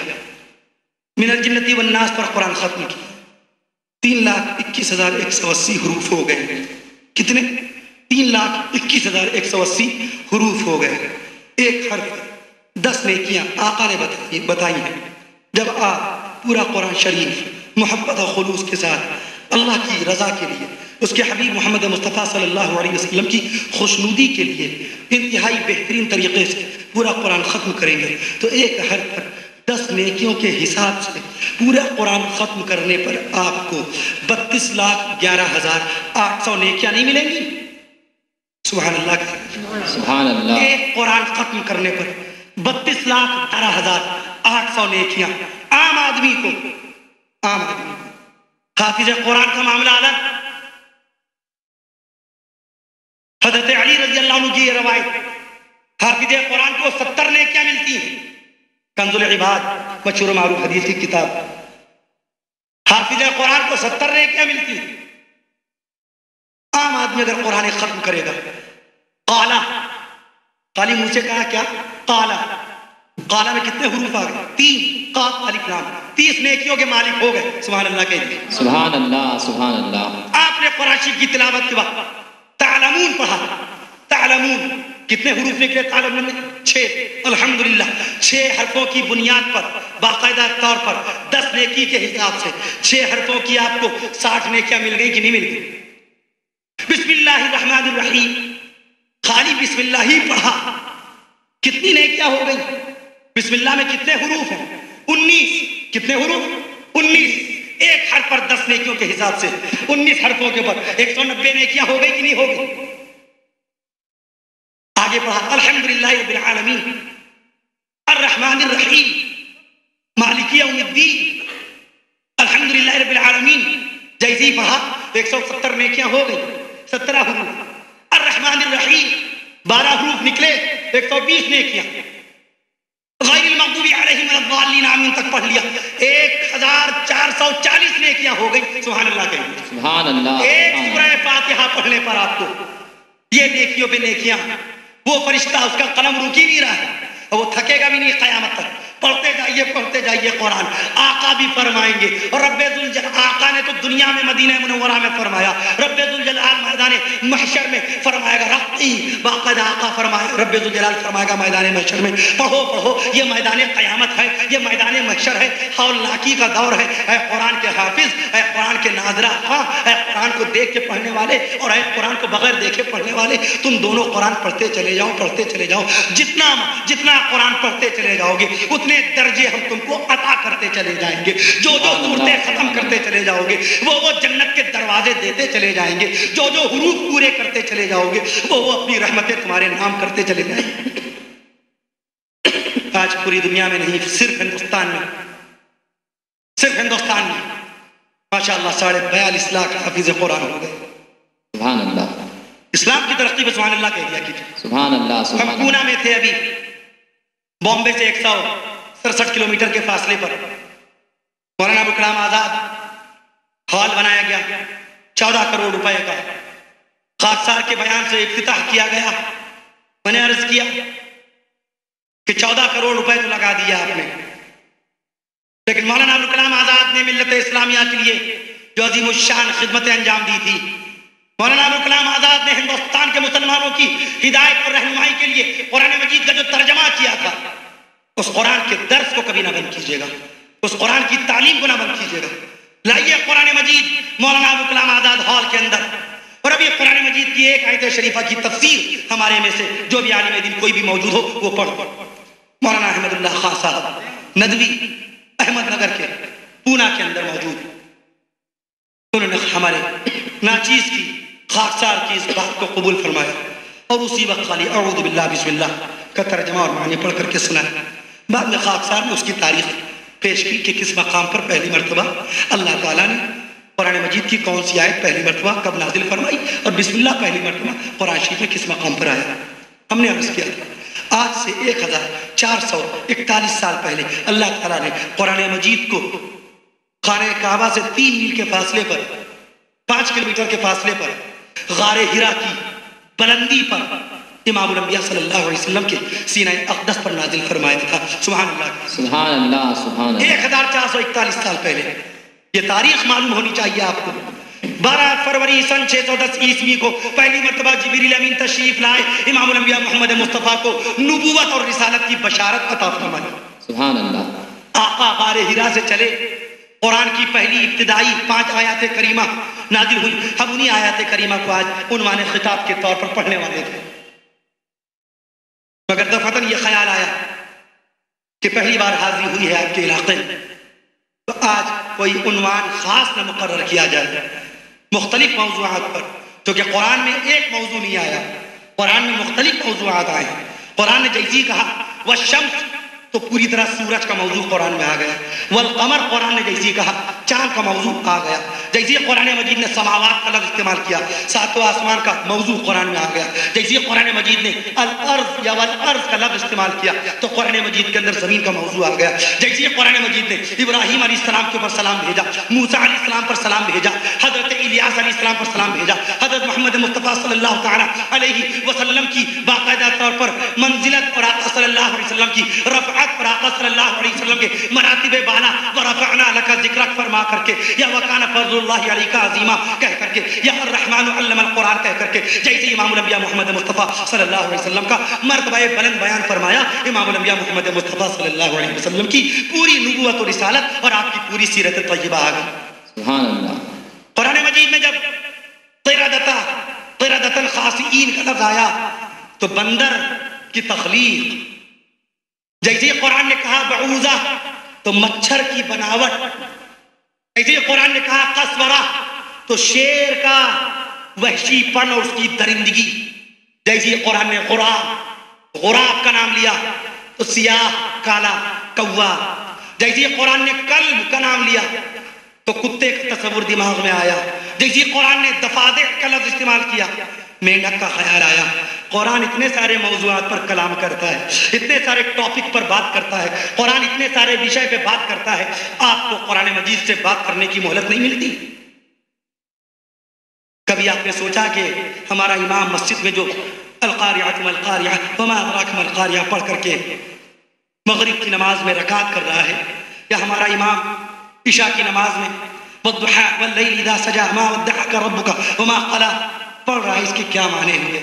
मिनल जन्नती वन्नास पर कुरान खत्म किया तीन लाख इक्कीस हज़ार एक सौ अस्सी हरूफ हो गए कितने? तीन लाख इक्कीस हज़ार एक सौ अस्सी हरूफ हो गए एक हर्फ, दस नेकियाँ आका ने बताई बताई हैं। जब आप पूरा कुरान शरीफ, मोहब्बत और खलूस के साथ अल्लाह की रज़ा के लिए, उसके हबीब मोहम्मद मुस्तफ़ा सल्लल्लाहु अलैहि वसल्लम की खुशनुदी के लिए इंतहाई बेहतरीन तरीके से पूरा कुरान ख़त्म करेंगे तो एक हर पर दस नेकियों के हिसाब से पूरा कुरान ख़त्म करने पर आपको बत्तीस लाख ग्यारह हज़ार आठ सौ नेकियाँ नहीं मिलेंगी? सुबह अल्लाह एक कुरान ख़त्म करने पर बत्तीस लाख ग्यारह हज़ार आठ सौ नेकियाँ आम आदमी को आम आदमी को। हाफिज कुरान का मामला अलग। हज़रत अली रज़ी अल्लाह की ये रवायत। हाफिज कुरान को सत्तर ने क्या मिलती है। कंजुल इबाद मशहूर मारूफ हदीस की किताब। हाफिज कुरान को सत्तर ने क्या मिलती आम आदमी अगर कुरान खत्म करेगा काला। काली मुँह से कहा क्या? काला। काला में कितने हरूफ आ गए? तीन। काफ अलिफ लाम तीस नेकियों के मालिक हो गए। सुभान अल्लाह के सुभान अल्लाह सुभान अल्लाह आपने कुरान शरीफ की तिलावत के बाद तालमून पढ़ा। तालमून। कितने हरूफ निकले तालमून में? अल्हम्दुलिल्लाह, छह हरफों की बुनियाद पर, बाकायदा तौर पर, दस नेकी के हिसाब से, छह हरफों की आपको साठ नेकियाँ मिल गई कि नहीं मिल गई? बिस्मिल्लाहिर्रहमानिर्रहीम। खाली बिस्मिल्लाह ही पढ़ा। कितनी नेकियाँ हो गई? बिस्मिल्लाह में कितने हरूफ हैं? उन्नीस। कितने हरूफ? उन्नीस। एक हर पर दस नेकियों के हिसाब से, उन्नीस हरफों के ऊपर एक सौ नब्बे नेकियाँ हो गई कि नहीं हो गई? आगे रब्बिल आलमीन अर्रहमानिर रहीम मालिकी यौमिद्दीन अल्हम्दुलिल्लाह जैसे ही पढ़ा एक सौ सत्तर नेकियाँ हो गई सत्रह हरूफ अर्रहमानिर रहीम बारह हरूफ निकले एक सौ बीस नेकियाँ। तक पढ़ लिया। एक हज़ार चार सौ चालीस नेकियाँ हो गई सुभान अल्लाह अल्लाह एक सूरह फातिहा पढ़ने पर आपको ये नेकियों पे नेकियाँ वो फरिश्ता उसका कलम रुकी नहीं रहा है और वो थकेगा भी नहीं कयामत तक। पढ़ते जाइए पढ़ते जाइए कुरान। आका भी फरमाएँगे। और रब्बे दुल जल आका ने तो दुनिया में मदीना मुनव्वरा में फरमाया। रब्बे दुल जलाल मैदान महशर में फरमाएगा, रब्बी बाकायदा आका फरमाए, रब्बे दुल जलाल फरमाएगा, मैदान महशर में। पढ़ो पढ़ो, ये मैदान कयामत है, ये मैदान महशर है। हौल लाकी का दौर है। है कुरान के हाफिज है कुरान के नाजरा हाँ है कुरान को देख के पढ़ने वाले और है कुरान को बगैर देखे पढ़ने वाले, तुम दोनों कुरान पढ़ते चले जाओ, पढ़ते चले जाओ। जितना जितना कुरान पढ़ते चले जाओगे, उतने दर्जे हम तुमको अता करते चले जाएँगे। जो जो सूरतें खत्म करते चले जाओगे वो वो जन्नत के दरवाजे देते चले जाएँगे। जो जो हरूफ पूरे करते चले जाओगे वो वो अपनी रहमतें तुम्हारे नाम करते चले जाएँगे। आज पूरी दुनिया में नहीं सिर्फ़ हिंदुस्तान में। सिर्फ़ हिंदुस्तान में। माशाल्लाह साढ़े बयालीस लाख हाफिज कुरान हो गए। इस्लाम की तरक्की पे सुभान अल्लाह कह दिया कीजिए। अल्लाह हम पूना में थे अभी। बॉम्बे से एक सौ सड़सठ किलोमीटर के फासले पर। मौलाना अबुल कलाम आज़ाद, हॉल बनाया गया। चौदह करोड़ रुपए का। खाकसार के बयान से इफ्तिताह किया गया। मैंने अर्ज़ किया कि चौदह करोड़ रुपए तो लगा दिया आपने। लेकिन मौलाना अबुल कलाम आज़ाद ने मिल्लत इस्लामिया के लिए जो अजीम शान खिदमतें अंजाम दी थी, मौलाना अबुल कलाम आज़ाद ने हिंदुस्तान के मुसलमानों की हिदायत और रहनुमाई के लिए कुरान मजीद का जो तर्जमा किया था उस कुरान के दर्स को कभी ना बंद कीजिएगा। उस कुरान की तालीम को ना बंद कीजिएगा। लाइए कुरान मजीद, मौलाना अबुल कलाम आज़ाद हॉल के अंदर। और अभी कुरान मजीद की एक आयत शरीफा की तफसीर हमारे में से, जो भी आलिम दिन कोई भी मौजूद हो, वो पढ़ो। मौलाना अहमदुल्लाह खान साहब, नदवी, अहमदनगर के, पूना के अंदर मौजूद। उन्होंने हमारे नाचीज की, खाकसार की इस बात को कबूल फरमाया। और उसी वक्त खाली अऊद बिल्ला बिस्मिल्लाह का तर्जमा और मानी पढ़ करके सुनाया। बाद में खाकसार ने उसकी तारीख पेश की कि किस मकाम पर पहली मरतबा। अल्लाह ताला ने कुरान मजीद की कौन सी आयत पहली मरतबा कब नाजिल फरमाई और बिस्मिल्लाह पहली मरतबा कुरान शरीफ में किस मकाम पर आया। हमने अर्ज़ किया था, आज से एक हज़ार चार सौ इकतालीस साल पहले अल्लाह ताला ने कुरान मजीद को खाने काबा से तीन मील के फासले पर, पाँच किलोमीटर के फासले पर गारे हिरा की बुलंदी पर इमाम सल्लल्लाहु अलैहि वसल्लम के सीना अकदस पर नाजिल फरमाया था। सुभान अल्लाह सुभान अल्लाह सुभान अल्लाह एक हज़ार चार सौ इकतालीस साल पहले। ये तारीख मालूम होनी चाहिए आपको। बारह फरवरी सन 610 ईस्वी को पहली मरतबा जिबरील अमीन तशरीफ़ लाए। इमाम मोहम्मद मुस्तफ़ा को नबूवत और रिसालत की बशारत अता फरमाई सुभान अल्लाह आका गारे हिरा से चले। कुरान की पहली इब्तदाई पाँच आयात करीमा नाजिल हुई। हम उन्हीं आयात करीमा को आज उनवान खिताब के तौर पर पढ़ने वाले थे। मगर दफातन ये ख्याल आया कि पहली बार हाजिरी हुई है आपके इलाके में। तो आज कोई उनवान खास न मुकर किया जाए। मुख्तलिफ़ मौजूद पर, क्योंकि तो कुरान में एक मौजू नहीं आया। कुरान में मुख्तलिफ़ मौजूद आए कुरान ने जैसी कहा वह शम्स तो पूरी तरह सूरज का मौजू कुरान में आ गया। वल कमर कुरान ने जैसे कहा, चाँद का मौजू आ गया। जैसे कुरान मजीद ने समावात का लफ्ज इस्तेमाल किया, सातों आसमान का मौजू कुरान में आ गया। जैसे कुरान मजीद ने अल अर्ज़ या वल अर्ज़ का लफ्ज इस्तेमाल किया तो कुरान मजीद के अंदर ज़मीन का मौजू आ गया। जैसे कुरान मजीद ने इब्राहिम सलाम के ऊपर सलाम भेजा, मूसा सलाम पर सलाम भेजा, हज़रत इलियास सलाम पर सलाम भेजा, हज़रत मोहम्मद मुस्तफ़ा सल्लल्लाहु अलैहि वसल्लम की बाकायदा तौर पर मंजिलत और आका सल्लल्लाहु अलैहि वसल्लम की रफ़अत पर आका सल्लल्लाहु अलैहि वसल्लम के मरातिब बाला व रफ़अना लका ज़िक्रक फरमा करके या वकाना फज़लुल्लाहि अलैका अज़ीमा कह करके या अर्रहमान अल्लम अल कुरान कह करके जैसे इमाम अल मोहम्मद मुस्तफ़ा सल्लल्लाहु अलैहि वसल्लम का मर्तबा बुलंद बयान फरमाया इमाम अल मोहम्मद मुस्तफ़ा सल्लल्लाहु अलैहि वसल्लम की पूरी नबूवत और रिसालत और आपकी पूरी सीरत तय्यबा आ गई। सुभान अल्लाह कुरान मजीद में जब क़िरदता क़िरदतन खासीन का लफ्ज आया तो बंदर की तखलीक जैसे कुरान ने कहा, बऊजा तो मच्छर की बनावट। जैसे कुरान ने कहा, कसवरा तो शेर का वहशीपन और उसकी दरिंदगी। जैसे कुरान ने गुराब गुराब का नाम लिया तो सियाह, काला कौवा जैसे कुरान ने कल्ब का नाम लिया तो कुत्ते का तस्वुर दिमाग में आया। जैसे कुरान ने दफादे का लफ्ज इस्तेमाल किया मेंढक का ख्याल आया। कुरान इतने सारे मौजूद पर कलाम करता है, इतने सारे टॉपिक पर बात करता है, कुरान इतने सारे विषय पे बात करता है, आपको कुरान मजीद से बात करने की मोहलत नहीं मिलती। कभी आपने सोचा कि हमारा इमाम मस्जिद में जो अलकारिया पढ़ करके मगरिब की नमाज़ में रकात कर रहा है, या हमारा इमाम ईशा की नमाज़ में सजा पढ़ रहा है इसके क्या माने हुए?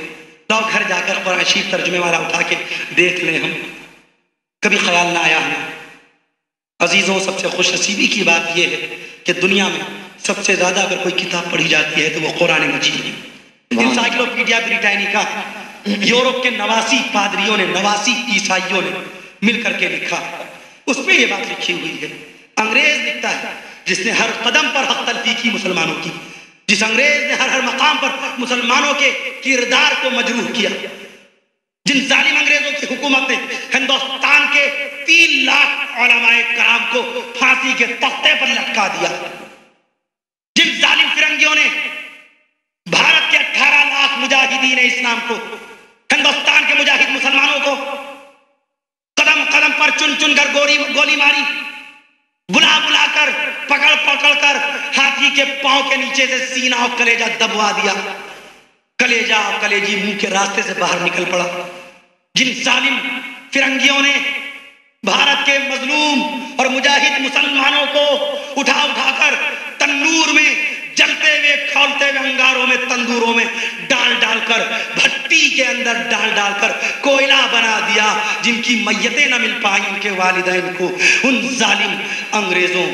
तो घर जाकर कुरान शरीफ तर्जुमे वाला उठा के देख लें हम। कभी ख्याल ना आया हमें। अजीज़ों सबसे खुश नसीबी की बात यह है कि दुनिया में सबसे ज़्यादा अगर कोई किताब पढ़ी जाती है तो वो कुरान मजीद है। इंसाइक्लोपीडिया ब्रिटानिका यूरोप के नवासी पादरियों ने नवासी ईसाइयों ने मिलकर के लिखा। उसमें ये बात लिखी हुई है। अंग्रेज़ लिखता है जिसने हर कदम पर हक तलफी की मुसलमानों की। जिस अंग्रेज़ ने हर हर मकाम पर मुसलमानों के किरदार को मजरूह किया। जिन जालिम अंग्रेज़ों की हुकूमत ने हिंदुस्तान के तीन लाख ओलमाए कराम को फांसी के तख्ते पर लटका दिया। जिन जालिम फिरंगियों ने भारत के 18 लाख मुजाहिदीन इस्लाम को, हिंदुस्तान के मुजाहिद मुसलमानों को कदम कदम पर चुन चुन कर गोली गोली मारी बुला बुला कर पकड़ पकड़ कर, हाथी के पाँव के नीचे से सीना और कलेजा दबवा दिया। कलेजा और कलेजी मुँह के रास्ते से बाहर निकल पड़ा। जिन सालिम फिरंगियों ने भारत के मजलूम और मुजाहिद मुसलमानों को उठा उठाकर तन्नूर में जलते हुए, खोलते हुए, अंगारों में, तंदूरों में डाल डालकर, भट्टी के अंदर डाल डालकर कोयला बना दिया, जिनकी मैयतें ना मिल पाई उनके वालिदैन को। उन जालिम अंग्रेज़ों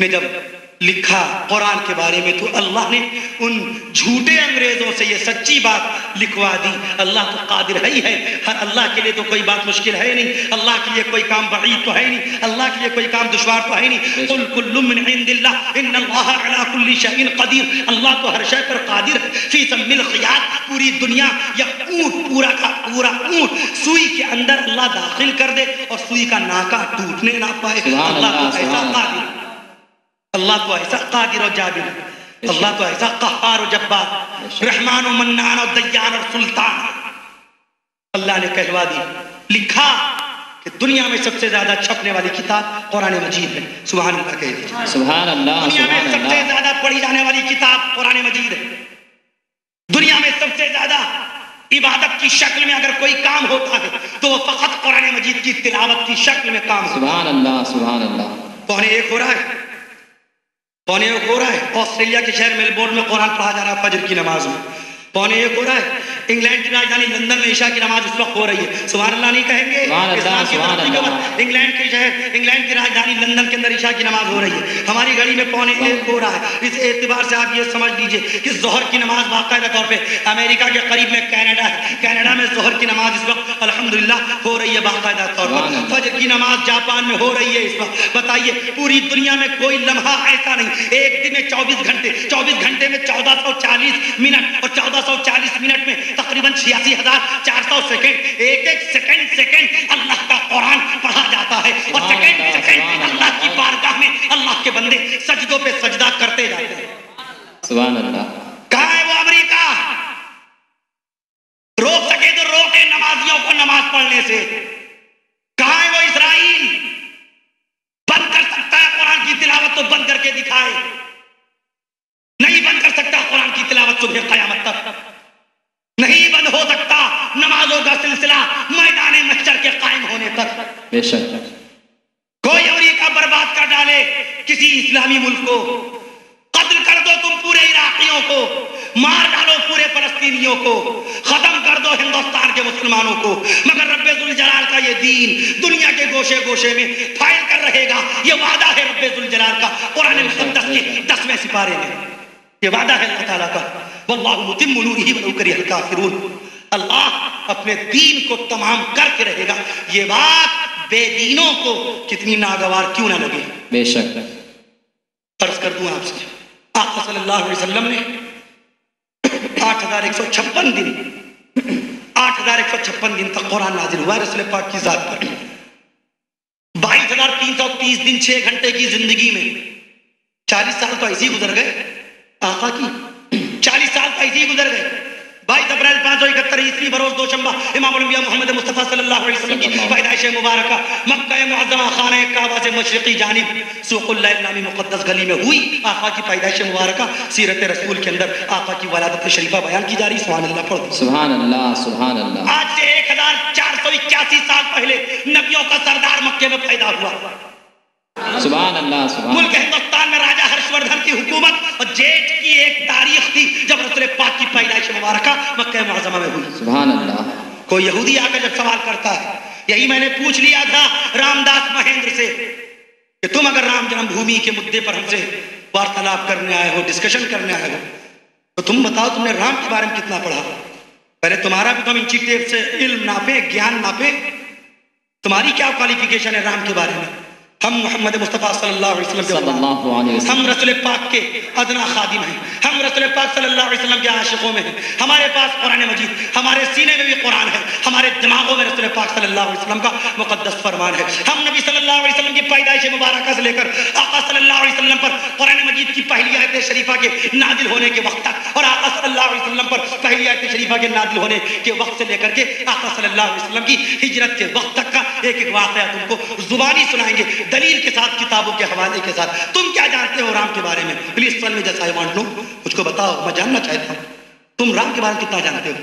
में जब लिखा कुरान के बारे में तो अल्लाह ने उन झूठे अंग्रेज़ों से ये सच्ची बात लिखवा दी। अल्लाह तो कादिर है ही है। हर अल्लाह के लिए तो कोई बात मुश्किल है नहीं। अल्लाह के लिए कोई काम बड़ी तो है नहीं। अल्लाह के लिए कोई काम दुश्वार तो है नहीं। कुल कुल्लुम मिन इंदिल्लाह। इन्नल्लाह अला कुल्ली शैइन कदीर। अल्लाह तो हर शय पर कादिर है। फ़ी मिल खियात। पूरी दुनिया या ऊँट पूरा का पूरा ऊँट सुई के अंदर अल्लाह दाखिल कर दे और सुई का नाका टूटने ना पाए। अल्लाह तो ऐसा कादिर अल्लाह तो ऐसा कादिर और जाबिर। अल्लाह तो ऐसा कहार और जब्बार। रहमान और मन्नान और दयान और सुल्तान। अल्लाह ने कहवा दी लिखा कि दुनिया में सबसे ज़्यादा छपने वाली किताब कुरान मजीद है। सुबहान अल्लाह कह दीजिए। सुभान अल्लाह दुनिया में सबसे ज़्यादा पढ़ी जाने वाली किताब कुरान मजीद है। दुनिया में सबसे ज़्यादा इबादत की शक्ल में अगर कोई काम होता है तो वो फकत कुरान मजीद की तिलावत की शक्ल में काम है। सुभान अल्लाह सुभान अल्लाह पौने एक हो रहा है पौने ये हो रहा है ऑस्ट्रेलिया के शहर मेलबोर्न में कुरान पढ़ा जा रहा है फजर की नमाज़ में पौने एक हो रहा है। इंग्लैंड की राजधानी लंदन में ईशा की नमाज़ उस वक्त हो रही है। सुबह अल्लाह नहीं कहेंगे। बाद इंग्लैंड के शहर इंग्लैंड की राजधानी लंदन के अंदर ईशा की नमाज़ हो रही है। हमारी घड़ी में पौने एक हो रहा है। इस एतबार से आप ये समझ लीजिए कि जोहर की नमाज़ बाकायदा तौर पे अमेरिका के करीब में कैनेडा है। कैनेडा में जोहर की नमाज़ इस वक्त अल्हम्दुलिल्लाह हो रही है बाकायदा तौर पर फजर की नमाज़ जापान में हो रही है इस वक्त। बताइए पूरी दुनिया में कोई लम्हा ऐसा नहीं। एक दिन में 24 घंटे 24 घंटे में 1440 मिनट और 1440 मिनट में तकरीबन छियासी हज़ार चार सौ सेकेंड एक एक सेकेंड सेकेंड अल्लाह का कुरान पढ़ा जाता है। और सेकेंड सेकेंड अल्लाह। की बारगाह में अल्लाह के बंदे सजदों पे सजदा करते जाते हैं। सुबह अल्लाह। कहा है वो अमेरिका? रोक सके तो रोके नमाजियों को नमाज़ पढ़ने से। कहा है वो इसराइल? बंद कर सकता है कुरान की तिलावत तो बंद करके दिखाए। नहीं बंद कर सकता कुरान की तिलावत सुबह कयामत तक। नहीं बंद हो सकता नमाजों का सिलसिला मैदान मच्छर के कायम होने तक। बेशक। कोई अमेरिका बर्बाद कर डाले किसी इस्लामी मुल्क को कत्ल कर दो तुम पूरे इराकियों को मार डालो पूरे फलस्तीनियों को खत्म कर दो हिंदुस्तान के मुसलमानों को। मगर रब्बे जलाल का ये दीन दुनिया के गोशे गोशे में फैल कर रहेगा। ये वादा है रब्बे जलाल का कुरान मुकद्दस के दसवें सिपारे में। ये वादा है अल्लाह ताला का। वल्लाहु मुतिम्मु नूरिही वलौ करिहल काफिरून। अल्लाह अपने दीन को तमाम करके रहेगा। ये बात बेदीनों को कितनी नागवार क्यों ना लगे? बेशक। फ़र्ज़ कर दूँ आपसे। आका सल्लल्लाहु अलैहि वसल्लम ने आठ हज़ार एक सौ छप्पन दिन आठ हज़ार एक सौ छप्पन दिन तक कुरान नाजिल हुआ रसूल पाक की जात पर। बाईस हज़ार तीन सौ तीस दिन छह घंटे की ज़िंदगी में। चालीस साल तो ऐसे ही गुजर गए। आका की चालीस साल ऐसे ही गुजर गए। बाईस अप्रैल पाँच सौ इकहत्तर ईस्वी बरोज दोशंबा इमाम मोहम्मद मुस्तफ़ा सल्लल्लाहु अलैहि वसल्लम की पैदाइश मुबारका। मक्का मुअज्जमा खाना काबा से मशरकी जानिब सुकुल नामी मुकद्दस गली में हुई। आका की पैदाइश मुबारक। सीरत रसूल के अंदर आका की वलादत शरीफा बयान की जा रही। सुभान अल्लाह पढ़। दो सुबह अल्लाह सुबह अल्लाह आज से एक हज़ार चार सौ इक्यासी साल पहले नबियों का सरदार मक्के में पैदा हुआ। सुबह अल्लाह सुबह मुल्क हिंदुस्तान में राजा हर्षवर्धन की हुकूमत और जेठ की एक तारीख थी जब रसूल पाक की पैदाइश मुबारका मक्का मुअज्जमा में हुई। सुबह अल्लाह कोई यहूदी आकर जब सवाल करता है यही मैंने पूछ लिया था रामदास महेंद्र से कि तुम अगर राम जन्मभूमि के मुद्दे पर हमसे वार्तालाप करने आए हो डिस्कशन करने आए हो तो तुम बताओ तुमने राम के बारे में कितना पढ़ा? पहले तुम्हारा भी तुम हम इंची टेप से इल्म नापे ज्ञान नापे। तुम्हारी क्या क्वालिफिकेशन है राम के बारे में? हम मोहम्मद मुस्तफ़ा सल्लल्लाहु अलैहि वसल्लम के हम रसूल पाक के अदना खादिम हैं। हम रसूल पाक सल्लल्लाहु अलैहि वसल्लम के आशिकों में हैं। हमारे पास कुरान मजीद हमारे सीने में भी कुरान है। हमारे दिमागों में रसूल पाक सल्लल्लाहु अलैहि वसल्लम का मुकद्दस फरमान है। हम नबी सल्लल्लाहु अलैहि वसल्लम की पैदाइश मुबारक से लेकर आका सल्लल्लाहु अलैहि वसल्लम पर कुरान मजीद की पहली आयत शरीफा के नाजिल होने के वक्त तक और आका सल्लल्लाहु अलैहि वसल्लम पर पहली आयत शरीफा के नाजिल होने के वक्त से लेकर के आका सल्लल्लाहु अलैहि वसल्लम की हिजरत के वक्त तक का एक एक वाकया तुमको जुबानी सुनाएँगे। दलील के साथ, किताबों के हवाले के साथ। तुम क्या जानते हो राम के बारे में? प्लीज़ सन में जैसा आई नो मुझको बताओ, मैं जानना चाहता हूँ। तुम राम के बारे में कितना जानते हो?